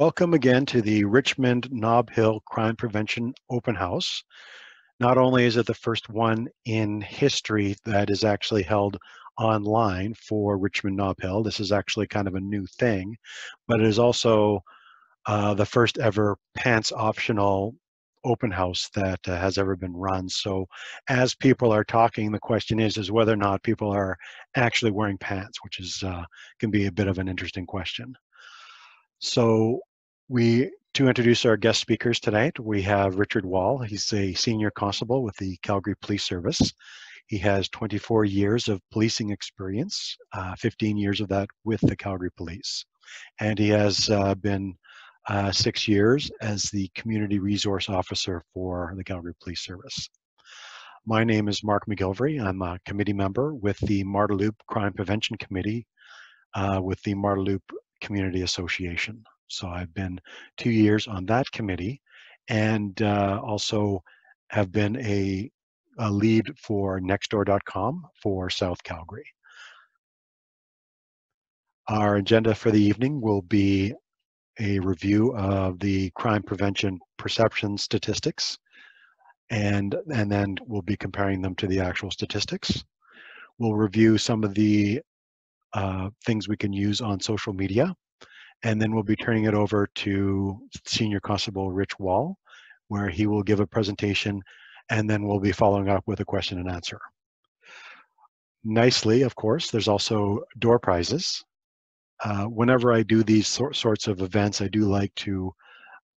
Welcome again to the Richmond Nob Hill Crime Prevention Open House. Not only is it the first one in history that is actually held online for Richmond Nob Hill, this is actually kind of a new thing, but it is also uh, the first ever pants optional open house that uh, has ever been run. So as people are talking, the question is, is whether or not people are actually wearing pants, which is uh, can be a bit of an interesting question. So we, to introduce our guest speakers tonight, we have Richard Wall. He's a senior constable with the Calgary Police Service. He has 24 years of policing experience, uh, 15 years of that with the Calgary Police. And he has uh, been uh, six years as the Community Resource Officer for the Calgary Police Service. My name is Mark MacGillivray. I'm a committee member with the Marda Loop Crime Prevention Committee uh, with the Marda Loop Community Association. So I've been two years on that committee and uh, also have been a, a lead for nextdoor.com for South Calgary. Our agenda for the evening will be a review of the crime prevention perception statistics and, and then we'll be comparing them to the actual statistics. We'll review some of the uh, things we can use on social media and then we'll be turning it over to Senior Constable Rich Wall, where he will give a presentation, and then we'll be following up with a question and answer. Nicely, of course, there's also door prizes. Uh, whenever I do these sor sorts of events, I do like to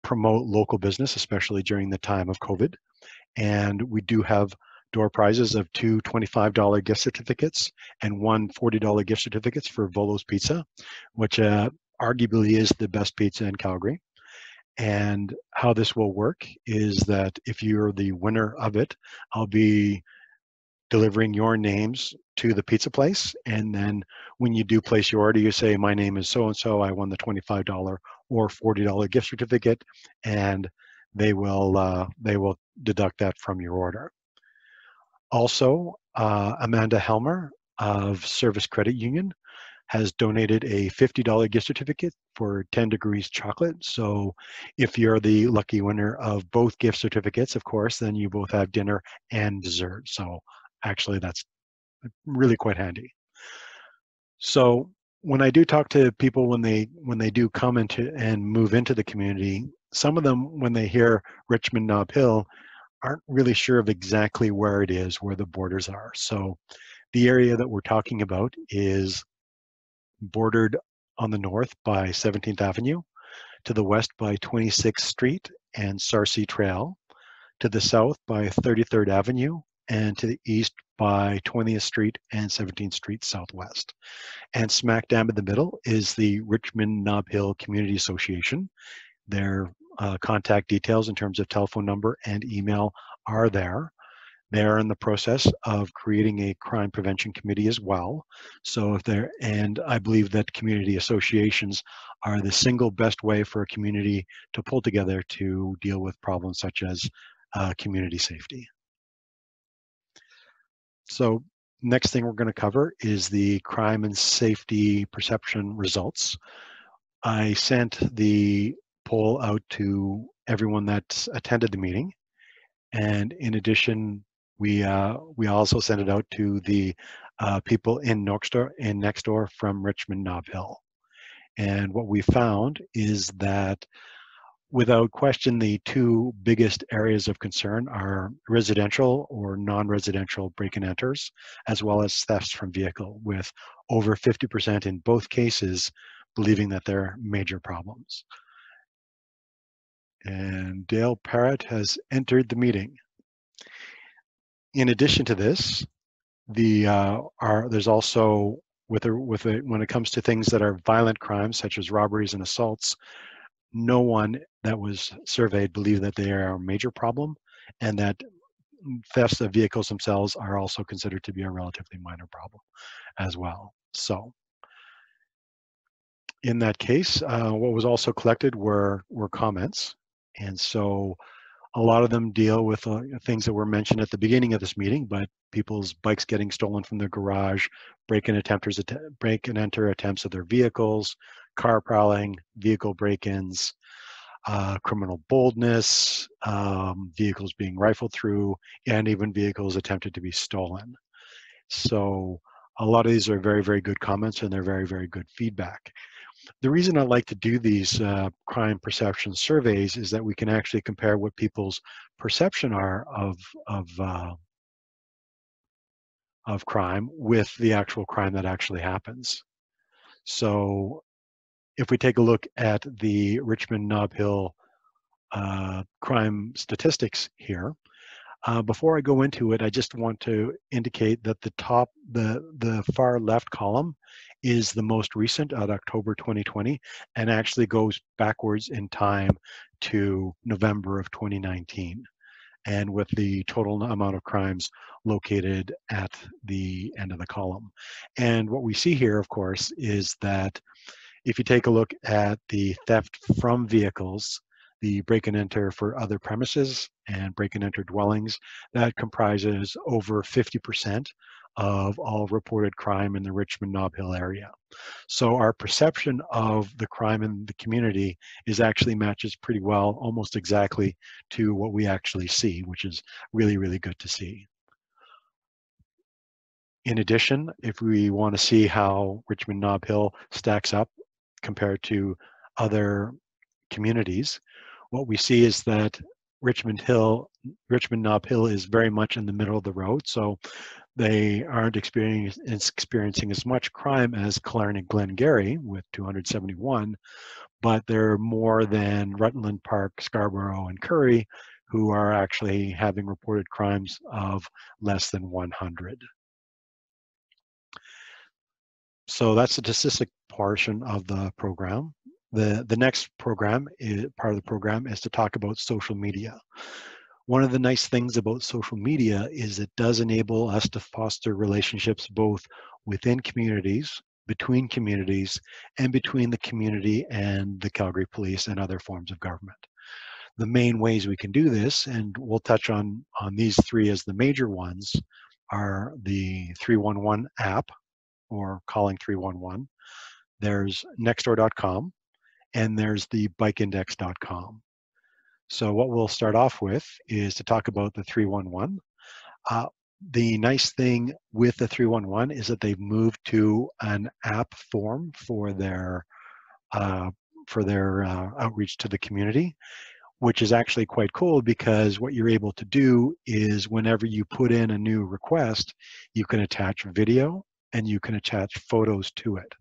promote local business, especially during the time of COVID. And we do have door prizes of two $25 gift certificates and one $40 gift certificates for Volos Pizza, which uh, arguably is the best pizza in Calgary. And how this will work is that if you're the winner of it, I'll be delivering your names to the pizza place. And then when you do place your order, you say, my name is so-and-so, I won the $25 or $40 gift certificate, and they will, uh, they will deduct that from your order. Also, uh, Amanda Helmer of Servus Credit Union has donated a $50 gift certificate for 10 degrees chocolate. So if you're the lucky winner of both gift certificates, of course, then you both have dinner and dessert. So actually that's really quite handy. So when I do talk to people when they when they do come into and move into the community, some of them when they hear Richmond Nob Hill aren't really sure of exactly where it is, where the borders are. So the area that we're talking about is bordered on the north by 17th Avenue, to the west by 26th Street and Sarcee Trail, to the south by 33rd Avenue, and to the east by 20th Street and 17th Street Southwest. And smack dab in the middle is the Richmond Nob Hill Community Association. Their uh, contact details in terms of telephone number and email are there. They're in the process of creating a crime prevention committee as well. So if they're, and I believe that community associations are the single best way for a community to pull together to deal with problems such as uh, community safety. So next thing we're going to cover is the crime and safety perception results. I sent the poll out to everyone that attended the meeting. And in addition, we uh, we also sent it out to the uh, people in Nextdoor in Nextdoor from Richmond Nob Hill. And what we found is that without question, the two biggest areas of concern are residential or non-residential break and enters, as well as thefts from vehicle, with over 50% in both cases believing that they're major problems. And Dale Parrott has entered the meeting in addition to this, the uh, are there's also with a, with a, when it comes to things that are violent crimes such as robberies and assaults, no one that was surveyed believed that they are a major problem, and that thefts of vehicles themselves are also considered to be a relatively minor problem as well. So in that case, uh, what was also collected were were comments, and so a lot of them deal with uh, things that were mentioned at the beginning of this meeting, but people's bikes getting stolen from their garage, break and attempters, break and enter attempts of their vehicles, car prowling, vehicle break-ins, uh, criminal boldness, um, vehicles being rifled through, and even vehicles attempted to be stolen. So a lot of these are very, very good comments and they're very, very good feedback. The reason I like to do these uh, crime perception surveys is that we can actually compare what people's perception are of, of, uh, of crime with the actual crime that actually happens. So if we take a look at the Richmond Nob Hill uh, crime statistics here, uh, before I go into it, I just want to indicate that the top, the, the far left column is the most recent at October 2020 and actually goes backwards in time to November of 2019 and with the total amount of crimes located at the end of the column. And what we see here, of course, is that if you take a look at the theft from vehicles, the break and enter for other premises and break and enter dwellings, that comprises over 50% of all reported crime in the Richmond Nob Hill area. So our perception of the crime in the community is actually matches pretty well, almost exactly to what we actually see, which is really, really good to see. In addition, if we want to see how Richmond Nob Hill stacks up compared to other communities, what we see is that Richmond Hill, Richmond Nob Hill is very much in the middle of the road. So they aren't experiencing, experiencing as much crime as Killarney Glengarry with 271, but they're more than Rutland Park, Scarborough, and Currie who are actually having reported crimes of less than 100. So that's the statistic portion of the program. The, the next program, is, part of the program, is to talk about social media. One of the nice things about social media is it does enable us to foster relationships both within communities, between communities, and between the community and the Calgary Police and other forms of government. The main ways we can do this, and we'll touch on, on these three as the major ones, are the 311 app, or calling 311. There's nextdoor.com, and there's the bikeindex.com. So what we'll start off with is to talk about the 311. Uh, the nice thing with the 311 is that they've moved to an app form for their uh, for their uh, outreach to the community, which is actually quite cool because what you're able to do is whenever you put in a new request, you can attach video and you can attach photos to it.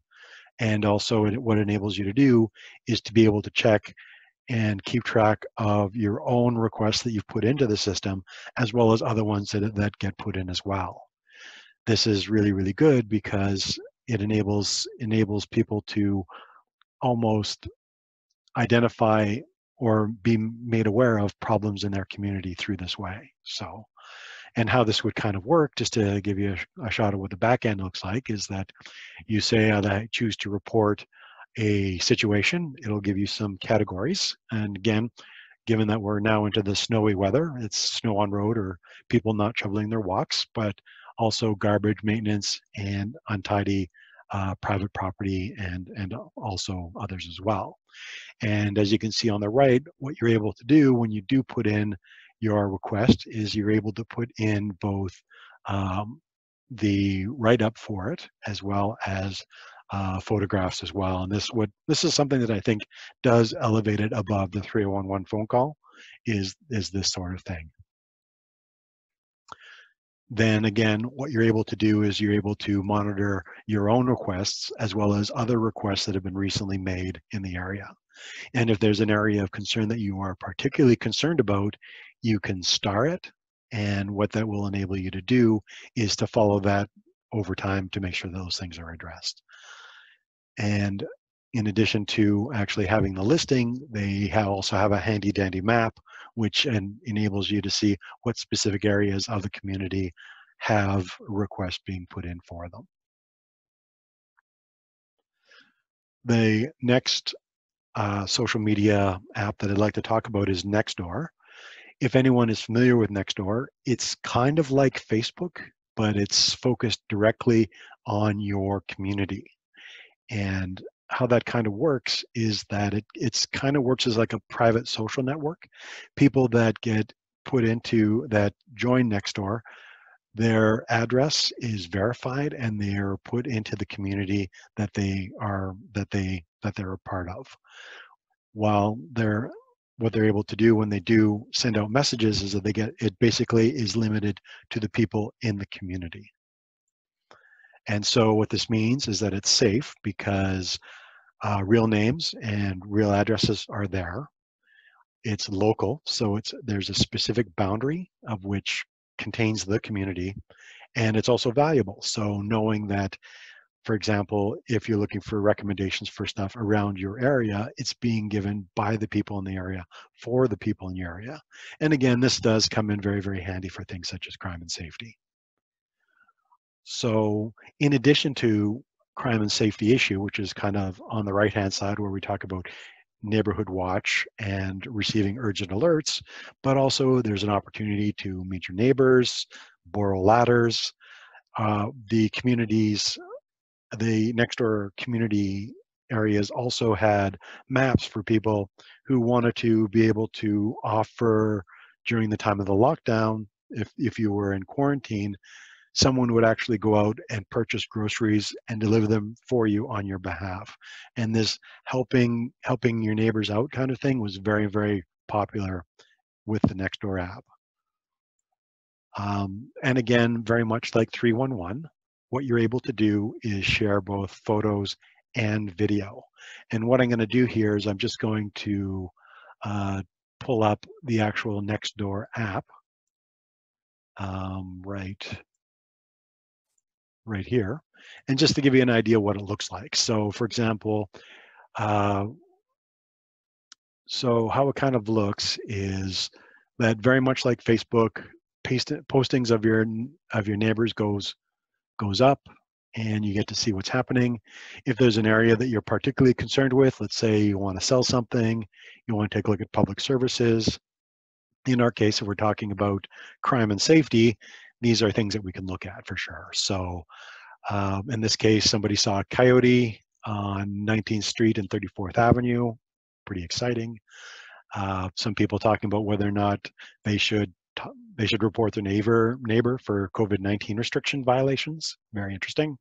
And also what it enables you to do is to be able to check and keep track of your own requests that you've put into the system, as well as other ones that, that get put in as well. This is really, really good because it enables enables people to almost identify or be made aware of problems in their community through this way. So and how this would kind of work, just to give you a, a shot of what the back end looks like, is that you say uh, that I choose to report a situation. It'll give you some categories. And again, given that we're now into the snowy weather, it's snow on road or people not shoveling their walks, but also garbage maintenance and untidy uh, private property and, and also others as well. And as you can see on the right, what you're able to do when you do put in your request is you're able to put in both um, the write-up for it as well as uh, photographs as well. And this would this is something that I think does elevate it above the 3011 phone call is is this sort of thing. Then again, what you're able to do is you're able to monitor your own requests as well as other requests that have been recently made in the area. And if there's an area of concern that you are particularly concerned about, you can star it. And what that will enable you to do is to follow that over time to make sure those things are addressed. And in addition to actually having the listing, they have also have a handy dandy map, which en enables you to see what specific areas of the community have requests being put in for them. The next uh, social media app that I'd like to talk about is Nextdoor. If anyone is familiar with Nextdoor, it's kind of like Facebook, but it's focused directly on your community. And how that kind of works is that it it's kind of works as like a private social network. People that get put into that join Nextdoor, their address is verified and they are put into the community that they are that they that they're a part of. While they're what they're able to do when they do send out messages is that they get it basically is limited to the people in the community. And so what this means is that it's safe because uh, real names and real addresses are there. It's local, so it's there's a specific boundary of which contains the community, and it's also valuable. So knowing that, for example, if you're looking for recommendations for stuff around your area, it's being given by the people in the area for the people in your area. And again, this does come in very, very handy for things such as crime and safety. So in addition to crime and safety issue, which is kind of on the right-hand side where we talk about neighborhood watch and receiving urgent alerts, but also there's an opportunity to meet your neighbors, borrow ladders. Uh, the communities, the next door community areas also had maps for people who wanted to be able to offer during the time of the lockdown, if, if you were in quarantine, someone would actually go out and purchase groceries and deliver them for you on your behalf. And this helping helping your neighbors out kind of thing was very, very popular with the Nextdoor app. Um, and again, very much like 311, what you're able to do is share both photos and video. And what I'm going to do here is I'm just going to uh, pull up the actual Nextdoor app. Um, right right here. And just to give you an idea what it looks like. So for example, uh, so how it kind of looks is that very much like Facebook, paste, postings of your of your neighbors goes goes up and you get to see what's happening. If there's an area that you're particularly concerned with, let's say you want to sell something, you want to take a look at public services. In our case, if we're talking about crime and safety, these are things that we can look at for sure. So um, in this case, somebody saw a coyote on 19th Street and 34th Avenue. Pretty exciting. Uh, some people talking about whether or not they should they should report their neighbor neighbor for COVID-19 restriction violations. Very interesting.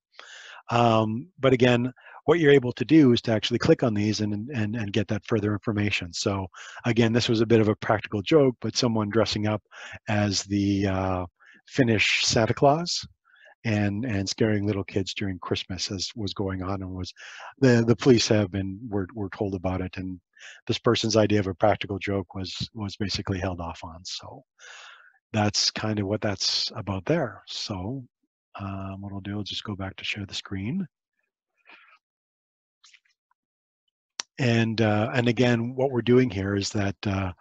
Um, but again, what you're able to do is to actually click on these and, and, and get that further information. So again, this was a bit of a practical joke, but someone dressing up as the uh, Finnish Santa Claus and and scaring little kids during Christmas as was going on and was the the police have been were were told about it and this person's idea of a practical joke was was basically held off on. So that's kind of what that's about there. So um, what I'll do I'll just go back to share the screen. And uh, and again what we're doing here is that uh,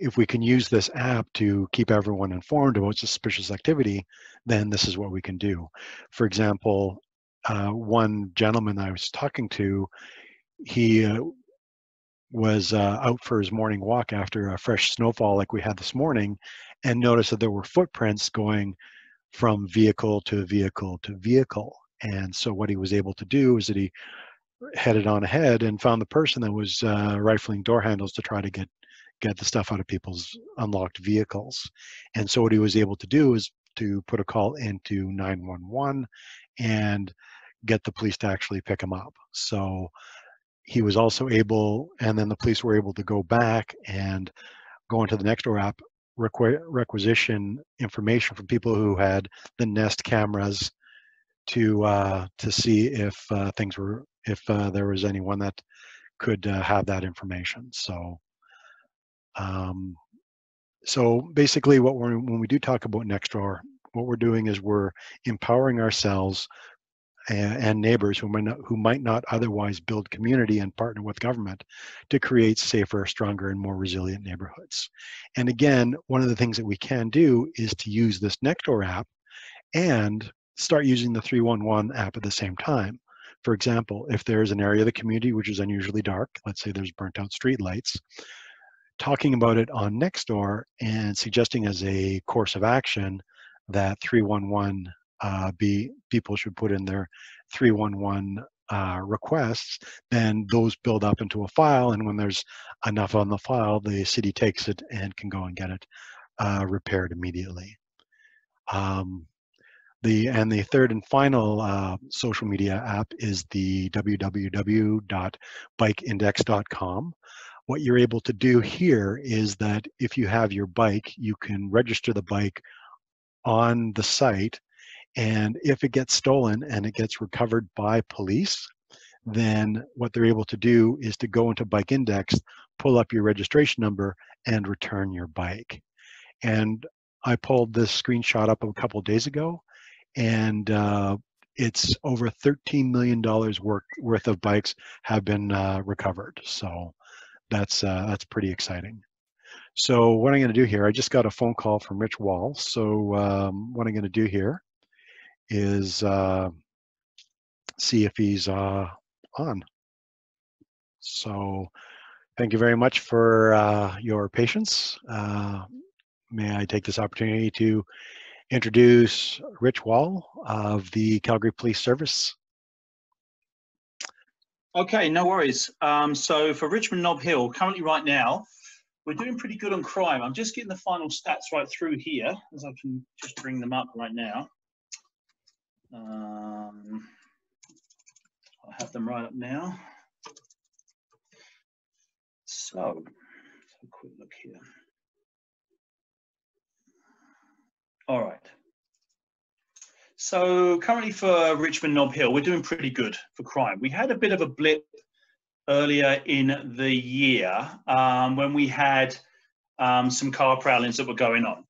if we can use this app to keep everyone informed about suspicious activity, then this is what we can do. For example, uh, one gentleman I was talking to, he uh, was uh, out for his morning walk after a fresh snowfall like we had this morning and noticed that there were footprints going from vehicle to vehicle to vehicle. And so what he was able to do is that he headed on ahead and found the person that was uh, rifling door handles to try to get get the stuff out of people's unlocked vehicles. And so what he was able to do is to put a call into 911 and get the police to actually pick him up. So he was also able, and then the police were able to go back and go into the Nextdoor app, requ requisition information from people who had the Nest cameras to uh, to see if uh, things were if uh, there was anyone that could uh, have that information. So um, so basically what we're, when we do talk about Nextdoor, what we're doing is we're empowering ourselves and, and neighbors who might, not, who might not otherwise build community and partner with government to create safer, stronger, and more resilient neighborhoods. And again, one of the things that we can do is to use this Nextdoor app and start using the 311 app at the same time. For example, if there's an area of the community which is unusually dark, let's say there's burnt out street lights, talking about it on Nextdoor and suggesting as a course of action that 311 uh, be people should put in their 311 uh, requests, then those build up into a file. And when there's enough on the file, the city takes it and can go and get it uh, repaired immediately. Um, the and the third and final uh, social media app is the www.bikeindex.com. What you're able to do here is that if you have your bike, you can register the bike on the site and if it gets stolen and it gets recovered by police, then what they're able to do is to go into Bike Index, pull up your registration number, and return your bike. And I pulled this screenshot up a couple days ago, and uh, it's over $13 million worth, worth of bikes have been uh, recovered. So that's, uh, that's pretty exciting. So what I'm going to do here, I just got a phone call from Rich Wall. So um, what I'm going to do here is uh, see if he's uh, on. So thank you very much for uh, your patience. Uh, may I take this opportunity to introduce Rich Wall of the Calgary Police Service. Okay, no worries. Um, so for Richmond Nob Hill, currently right now, we're doing pretty good on crime. I'm just getting the final stats right through here, as I can just bring them up right now. Um, I have them right up now. So, a quick look here. All right. So currently for Richmond Nob Hill, we're doing pretty good for crime. We had a bit of a blip earlier in the year um, when we had um, some car prowlings that were going on.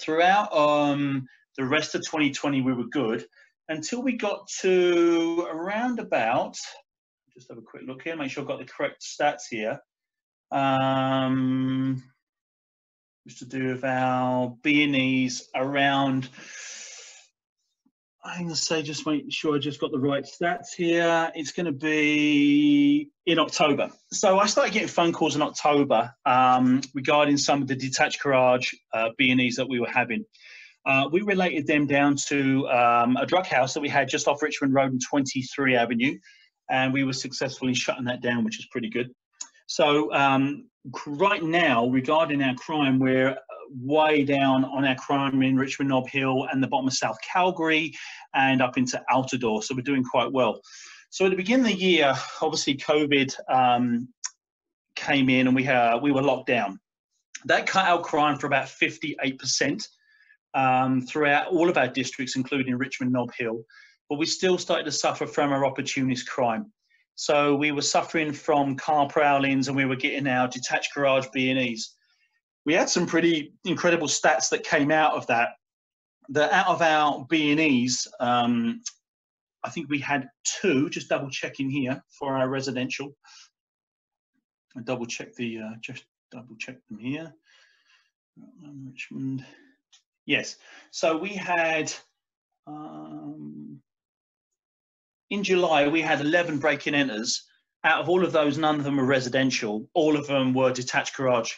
Throughout um, the rest of 2020, we were good until we got to around about, just have a quick look here, make sure I've got the correct stats here. Um, to do with our B&Es around, I'm going to say just make sure I just got the right stats here. It's going to be in October. So I started getting phone calls in October um, regarding some of the detached garage uh, B&Es that we were having. Uh, we related them down to um, a drug house that we had just off Richmond Road and 23 Avenue, and we were successfully shutting that down, which is pretty good. So um, right now, regarding our crime, we're way down on our crime in Richmond Nob Hill and the bottom of South Calgary and up into Altadore. So we're doing quite well. So at the beginning of the year, obviously COVID um, came in and we, uh, we were locked down. That cut out crime for about 58% um, throughout all of our districts, including Richmond Nob Hill, but we still started to suffer from our opportunist crime. So we were suffering from car prowlings and we were getting our detached garage B&Es. We had some pretty incredible stats that came out of that. That out of our B&Es, um, I think we had two, just double checking here for our residential. I double check the, uh, just double check them here. Richmond. Yes. So we had, um, in July, we had 11 break-in enters. Out of all of those, none of them were residential. All of them were detached garage.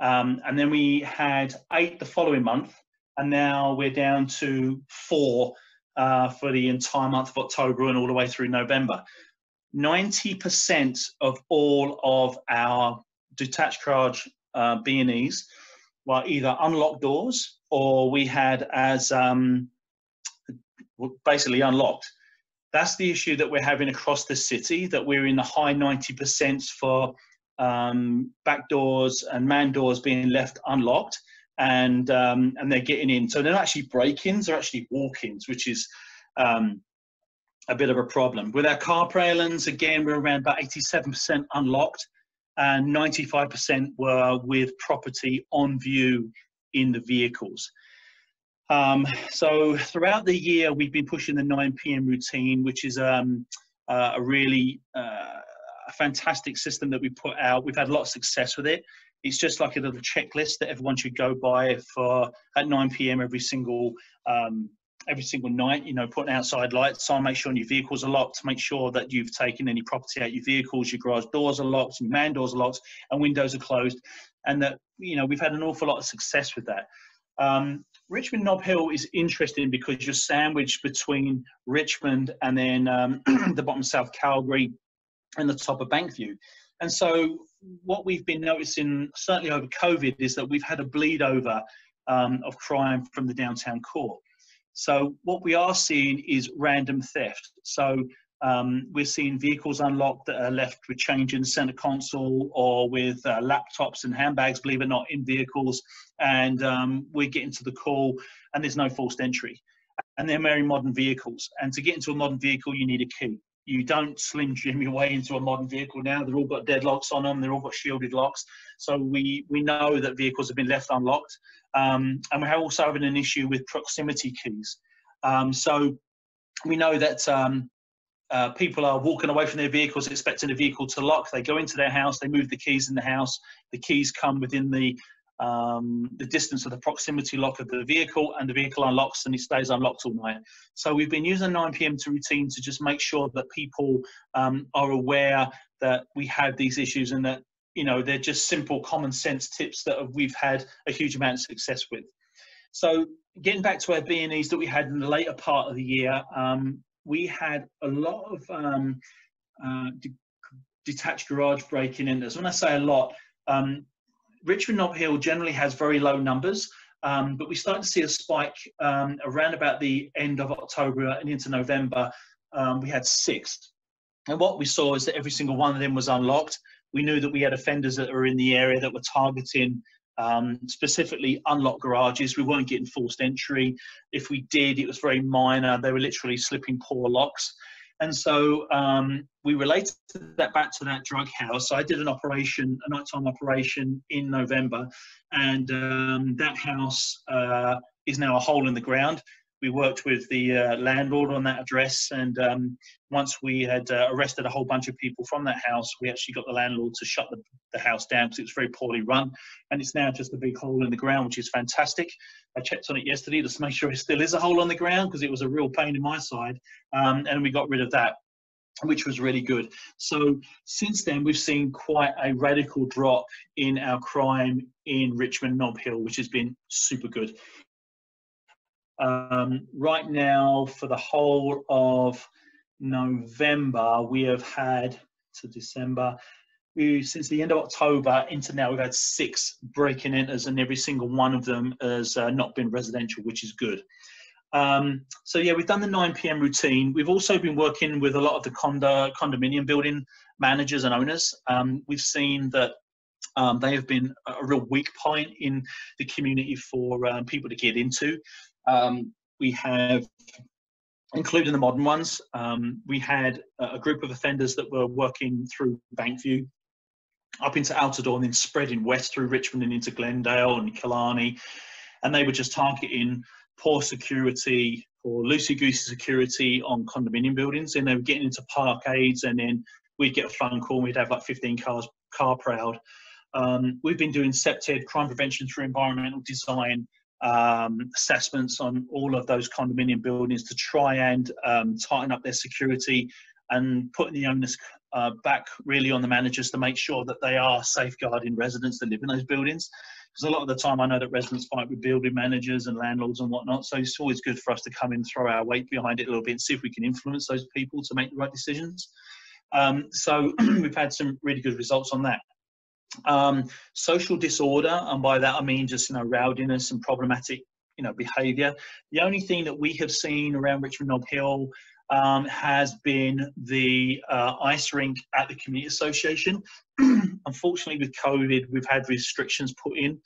Um, and then we had eight the following month. And now we're down to four uh, for the entire month of October and all the way through November. 90% of all of our detached garage uh, B&Es were either unlocked doors or we had as um, basically unlocked. That's the issue that we're having across the city, that we're in the high 90% for um, back doors and man doors being left unlocked and um, and they're getting in. So they're not actually break-ins, they're actually walk-ins, which is um, a bit of a problem. With our car prowlings, again, we're around about 87% unlocked and 95% were with property on view in the vehicles. Um, so throughout the year, we've been pushing the 9 p.m. routine, which is um, uh, a really uh, a fantastic system that we put out. We've had a lot of success with it. It's just like a little checklist that everyone should go by for at 9 p.m. every single um, every single night. You know, putting outside lights on, make sure your vehicles are locked, make sure that you've taken any property out your vehicles, your garage doors are locked, your man doors are locked, and windows are closed, and that you know we've had an awful lot of success with that. Um, Richmond Nob Hill is interesting because you're sandwiched between Richmond and then um, the bottom South Calgary and the top of Bankview. And so what we've been noticing, certainly over COVID, is that we've had a bleed over um, of crime from the downtown core. So what we are seeing is random theft. So um, we're seeing vehicles unlocked that are left with change in the center console or with uh, laptops and handbags, believe it or not, in vehicles. And um, we're getting to the call and there's no forced entry. And they're very modern vehicles. And to get into a modern vehicle, you need a key. You don't slim jim your way into a modern vehicle now. They've all got deadlocks on them. They've all got shielded locks. So we, we know that vehicles have been left unlocked. Um, and we're also having an issue with proximity keys. Um, so we know that um, uh, people are walking away from their vehicles expecting the vehicle to lock. They go into their house, they move the keys in the house. The keys come within the um, the distance of the proximity lock of the vehicle, and the vehicle unlocks and it stays unlocked all night. So we've been using 9 p.m. to routine to just make sure that people um, are aware that we have these issues and that you know they're just simple common sense tips that we've had a huge amount of success with. So getting back to our B&Es that we had in the later part of the year, um, we had a lot of um, uh, de detached garage breaking in. And when I say a lot, um, Richmond Nob Hill generally has very low numbers, um, but we started to see a spike um, around about the end of October and into November. Um, we had six. And what we saw is that every single one of them was unlocked. We knew that we had offenders that were in the area that were targeting um, specifically unlocked garages. We weren't getting forced entry. If we did, it was very minor. They were literally slipping poor locks. And so um, we related that back to that drug house. So I did an operation, a nighttime operation in November, and um, that house uh, is now a hole in the ground we worked with the uh, landlord on that address, and um, once we had uh, arrested a whole bunch of people from that house, we actually got the landlord to shut the, the house down because it was very poorly run, and it's now just a big hole in the ground, which is fantastic. I checked on it yesterday to make sure it still is a hole on the ground because it was a real pain in my side, um, and we got rid of that which was really good. So since then, we've seen quite a radical drop in our crime in Richmond Nob Hill, which has been super good. Um, right now, for the whole of November, we have had to December. We, since the end of October into now, we've had six breaking enters, and every single one of them has uh, not been residential, which is good. Um, so yeah, we've done the 9 p.m. routine. We've also been working with a lot of the condo, condominium building managers and owners. Um, we've seen that um, they have been a real weak point in the community for um, people to get into. Um, we have, including the modern ones, um, we had a group of offenders that were working through Bankview up into Altadore and then spreading west through Richmond and into Glendale and Killarney. And they were just targeting poor security or loosey-goosey security on condominium buildings. And they were getting into parkades and then we'd get a phone call and we'd have like 15 cars car proud. Um, we've been doing CPTED, crime prevention through environmental design, um, assessments on all of those condominium buildings to try and um, tighten up their security and putting the onus uh, back really on the managers to make sure that they are safeguarding residents that live in those buildings. Because a lot of the time I know that residents fight with building managers and landlords and whatnot. So it's always good for us to come and throw our weight behind it a little bit and see if we can influence those people to make the right decisions. Um, so we've had some really good results on that. Um, social disorder, and by that I mean just you know rowdiness and problematic you know behaviour. The only thing that we have seen around Richmond Nob Hill um, has been the uh, ice rink at the community association. Unfortunately, with COVID, we've had restrictions put in,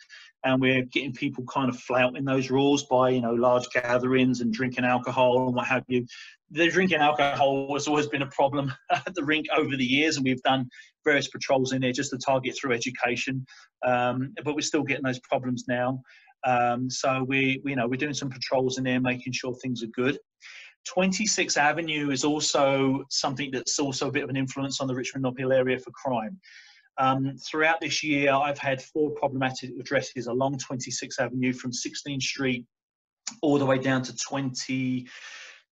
and we're getting people kind of flouting those rules by you know large gatherings and drinking alcohol and what have you the drinking alcohol has always been a problem at the rink over the years, and we've done various patrols in there just to target through education. Um, but we're still getting those problems now. Um, so we, you know, we're doing some patrols in there, making sure things are good. 26th Avenue is also something that's also a bit of an influence on the Richmond Hill area for crime. Um, throughout this year, I've had four problematic addresses along 26th Avenue from 16th Street all the way down to 20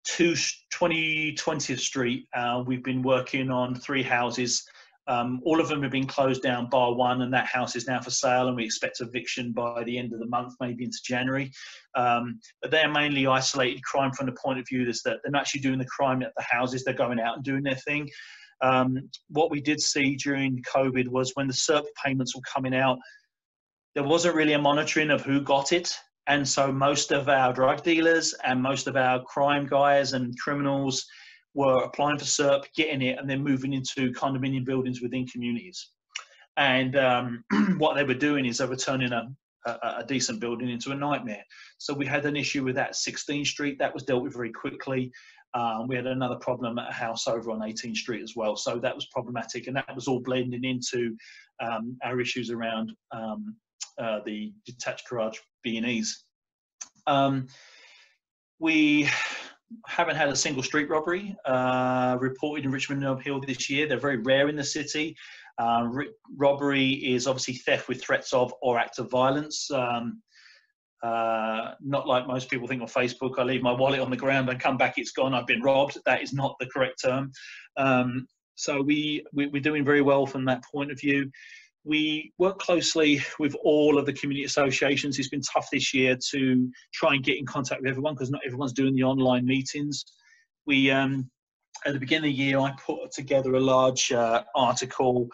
to 2020th Street. Uh, we've been working on three houses Um, all of them have been closed down bar one, and that house is now for sale, and we expect eviction by the end of the month, maybe into January. Um, but they're mainly isolated crime from the point of view that they're not actually doing the crime at the houses; they're going out and doing their thing. Um, what we did see during COVID was when the CERB payments were coming out, there wasn't really a monitoring of who got it. And so most of our drug dealers and most of our crime guys and criminals were applying for CERB, getting it, and then moving into condominium buildings within communities. And um, what they were doing is they were turning a, a, a, decent building into a nightmare. So we had an issue with that 16th Street that was dealt with very quickly. Um, we had another problem at a house over on 18th Street as well. So that was problematic, and that was all blending into um, our issues around um, uh, the detached garage B&Es. Um, we haven't had a single street robbery uh, reported in Richmond Nob Hill this year. They're very rare in the city. Uh, robbery is obviously theft with threats of or acts of violence. Um, uh, not like most people think on Facebook, I leave my wallet on the ground and come back, it's gone, I've been robbed. That is not the correct term. Um, so we, we, are doing very well from that point of view. We work closely with all of the community associations. It's been tough this year to try and get in contact with everyone because not everyone's doing the online meetings. We, um, at the beginning of the year, I put together a large uh, article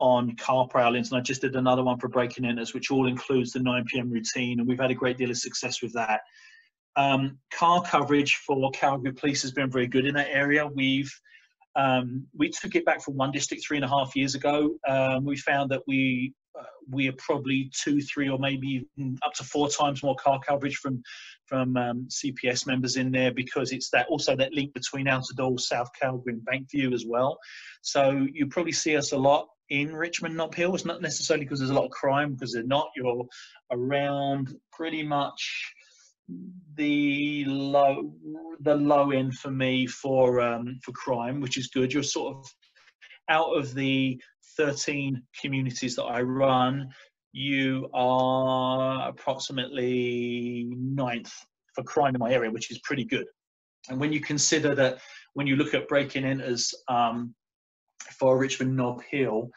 on car prowlings, and I just did another one for breaking enters, which all includes the 9 p.m. routine, and we've had a great deal of success with that. Um, car coverage for Calgary Police has been very good in that area. We've um, we took it back from one district three and a half years ago. Um, we found that we we are probably two, three, or maybe up to four times more car coverage from from um, CPS members in there because it's that also that link between Outer South Calgary, and Bankview as well. So you probably see us a lot in Richmond Nob Hill. It's not necessarily because there's a lot of crime, because they're not. You're around pretty much the low the low end for me for um, for crime, which is good. You're sort of out of the 13 communities that I run, you are approximately ninth for crime in my area, which is pretty good. And when you consider that, when you look at breaking enters um, for Richmond Nob Hill,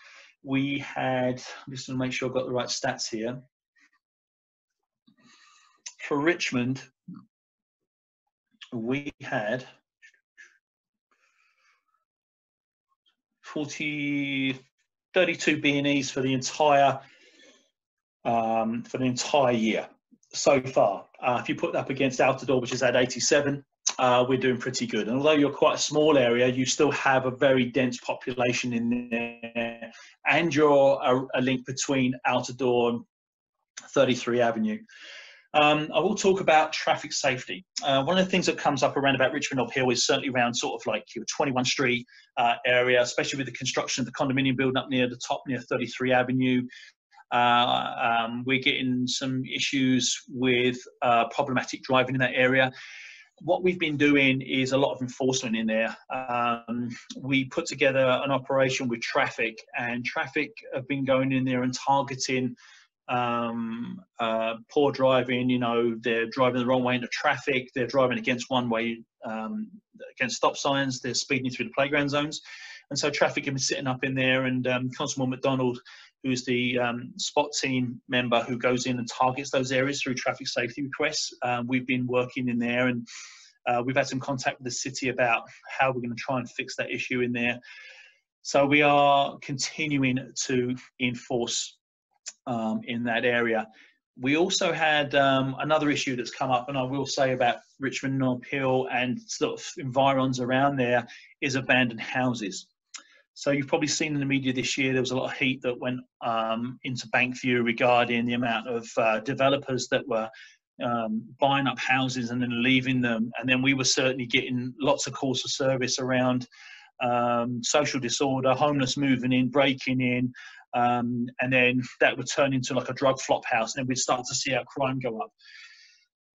we had, I'm just going to make sure I've got the right stats here for Richmond, we had 40, 32 B&Es for the entire um, for the entire year so far. Uh, if you put that up against Door, which is at 87, uh, we're doing pretty good. And although you're quite a small area, you still have a very dense population in there, and you're a, a link between Door and 33 Avenue. Um, I will talk about traffic safety. Uh, one of the things that comes up around about Richmond Hill is certainly around sort of like your 21 Street uh, area, especially with the construction of the condominium building up near the top near 33 Avenue. Uh, um, we're getting some issues with uh, problematic driving in that area. What we've been doing is a lot of enforcement in there. Um, we put together an operation with traffic, and traffic have been going in there and targeting um, uh, poor driving. You know, they're driving the wrong way into traffic. They're driving against one way, um, against stop signs. They're speeding through the playground zones, and so traffic has been sitting up in there. And um, Constable McDonald, who's the um, spot team member who goes in and targets those areas through traffic safety requests, uh, we've been working in there and. Uh, we've had some contact with the city about how we're going to try and fix that issue in there. So we are continuing to enforce um, in that area. We also had um, another issue that's come up, and I will say about Richmond Nob Hill and sort of environs around there is abandoned houses. So you've probably seen in the media this year there was a lot of heat that went um, into Bankview regarding the amount of uh, developers that were um, buying up houses and then leaving them. And then we were certainly getting lots of calls for service around um, social disorder, homeless moving in, breaking in, um, and then that would turn into like a drug flop house, and then we'd start to see our crime go up.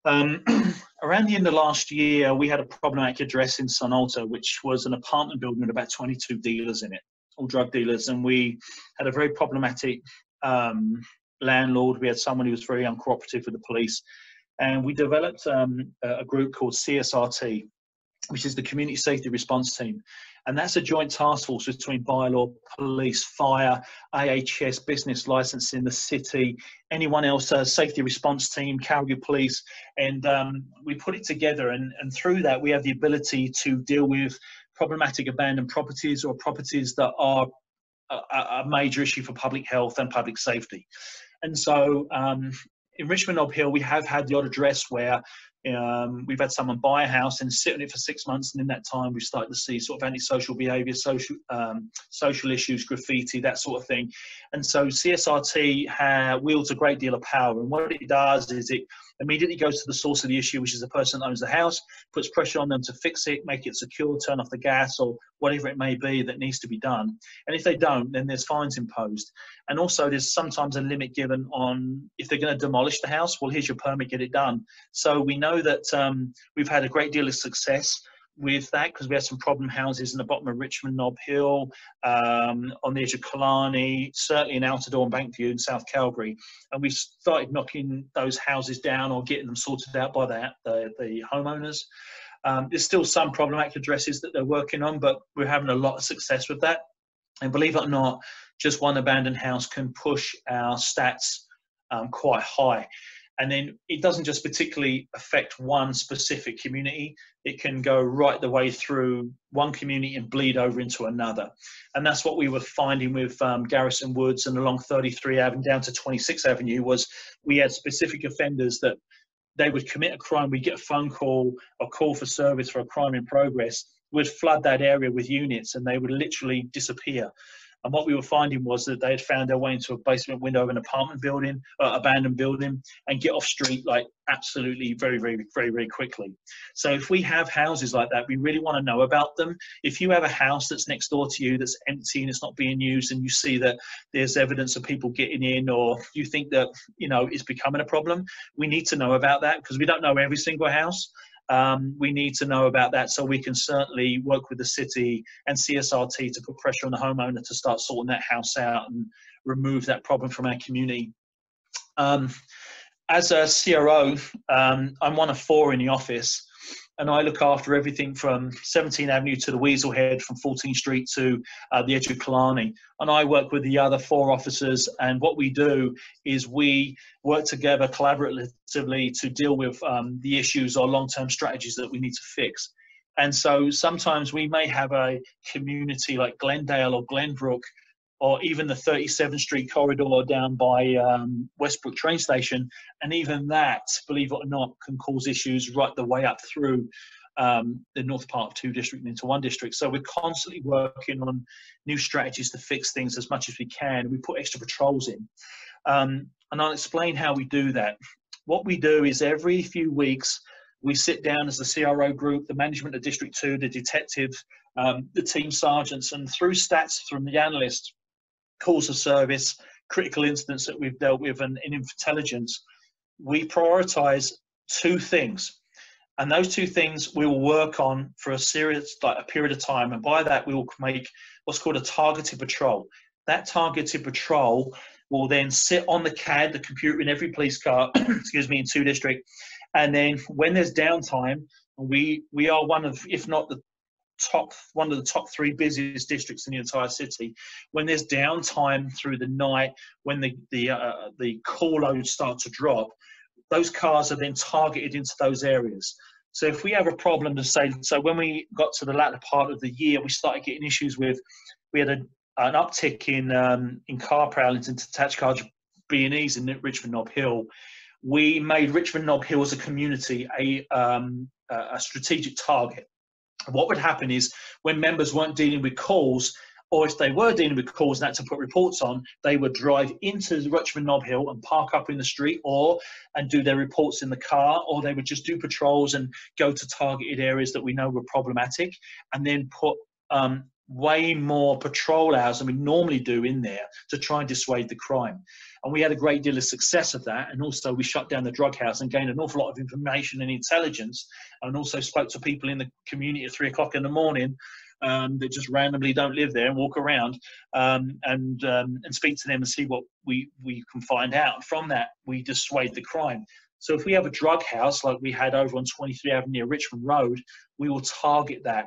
Um, around the end of last year, we had a problematic address in St Alter, which was an apartment building with about 22 dealers in it, all drug dealers, and we had a very problematic um, landlord. We had someone who was very uncooperative with the police, and we developed um, a group called CSRT, which is the Community Safety Response Team. And that's a joint task force between bylaw, police, fire, AHS, business licensing, the city, anyone else, uh, safety response team, Calgary Police. And um, we put it together. And, and through that, we have the ability to deal with problematic abandoned properties or properties that are a, a major issue for public health and public safety. And so um, in Richmond Nob Hill, we have had the odd address where um, we've had someone buy a house and sit on it for six months, and in that time, we've started to see sort of antisocial behaviour, social um, social issues, graffiti, that sort of thing. And so CSRT wields a great deal of power, and what it does is it immediately goes to the source of the issue, which is the person that owns the house, puts pressure on them to fix it, make it secure, turn off the gas, or whatever it may be that needs to be done. And if they don't, then there's fines imposed. And also, there's sometimes a limit given on if they're going to demolish the house, well, here's your permit, get it done. So we know that um, we've had a great deal of success with that because we had some problem houses in the bottom of Richmond Knob Hill, um, on the edge of Killarney, certainly in Altadore and Bankview in South Calgary. And we started knocking those houses down or getting them sorted out by the, the, the homeowners. Um, there's still some problematic addresses that they're working on, but we're having a lot of success with that. And believe it or not, just one abandoned house can push our stats um, quite high and then it doesn't just particularly affect one specific community. It can go right the way through one community and bleed over into another. And that's what we were finding with um, garrison woods and along 33 avenue down to 26 avenue was we had specific offenders that they would commit a crime. We'd get a phone call a call for service for a crime in progress. Would flood that area with units and they would literally disappear and what we were finding was that they had found their way into a basement window of an apartment building, uh, abandoned building, and get off street like absolutely very, very, very, very quickly. So if we have houses like that, we really want to know about them. If you have a house that's next door to you that's empty and it's not being used, and you see that there's evidence of people getting in, or you think that you know it's becoming a problem, we need to know about that because we don't know every single house um, we need to know about that so we can certainly work with the city and CSRT to put pressure on the homeowner to start sorting that house out and remove that problem from our community. Um, as a CRO, um, I'm one of four in the office and I look after everything from 17th Avenue to the Weasel Head, from 14th Street to uh, the edge of Killarney. And I work with the other four officers, and what we do is we work together collaboratively to deal with um, the issues or long-term strategies that we need to fix. And so sometimes we may have a community like Glendale or Glenbrook or even the 37th Street corridor down by um, Westbrook train station. And even that, believe it or not, can cause issues right the way up through um, the north part of two district and into one district. So we're constantly working on new strategies to fix things as much as we can. We put extra patrols in. Um, and I'll explain how we do that. What we do is every few weeks, we sit down as the CRO group, the management of District 2, the detectives, um, the team sergeants, and through stats from the analysts, calls of service, critical incidents that we've dealt with, and in intelligence, we prioritize two things. And those two things we will work on for a serious like a period of time. And by that, we will make what's called a targeted patrol. That targeted patrol will then sit on the CAD, the computer in every police car, excuse me, in two district. And then when there's downtime, we we are one of, if not the top one of the top three busiest districts in the entire city. When there's downtime through the night, when the the uh, the call loads start to drop, those cars are then targeted into those areas. So if we have a problem to say, so when we got to the latter part of the year, we started getting issues with, we had a, an uptick in um, in car prowlings into detached car B&Es in Richmond Knob Hill. We made Richmond Knob Hill as a community a um, a strategic target what would happen is when members weren't dealing with calls, or if they were dealing with calls and had to put reports on, they would drive into the Richmond Knob Hill and park up in the street or and do their reports in the car, or they would just do patrols and go to targeted areas that we know were problematic and then put um, way more patrol hours than we normally do in there to try and dissuade the crime. And we had a great deal of success of that. And also, we shut down the drug house and gained an awful lot of information and intelligence. And also spoke to people in the community at three o'clock in the morning um, that just randomly don't live there and walk around um, and um, and speak to them and see what we we can find out. From that, we dissuade the crime. So if we have a drug house like we had over on 23 Avenue near Richmond Road, we will target that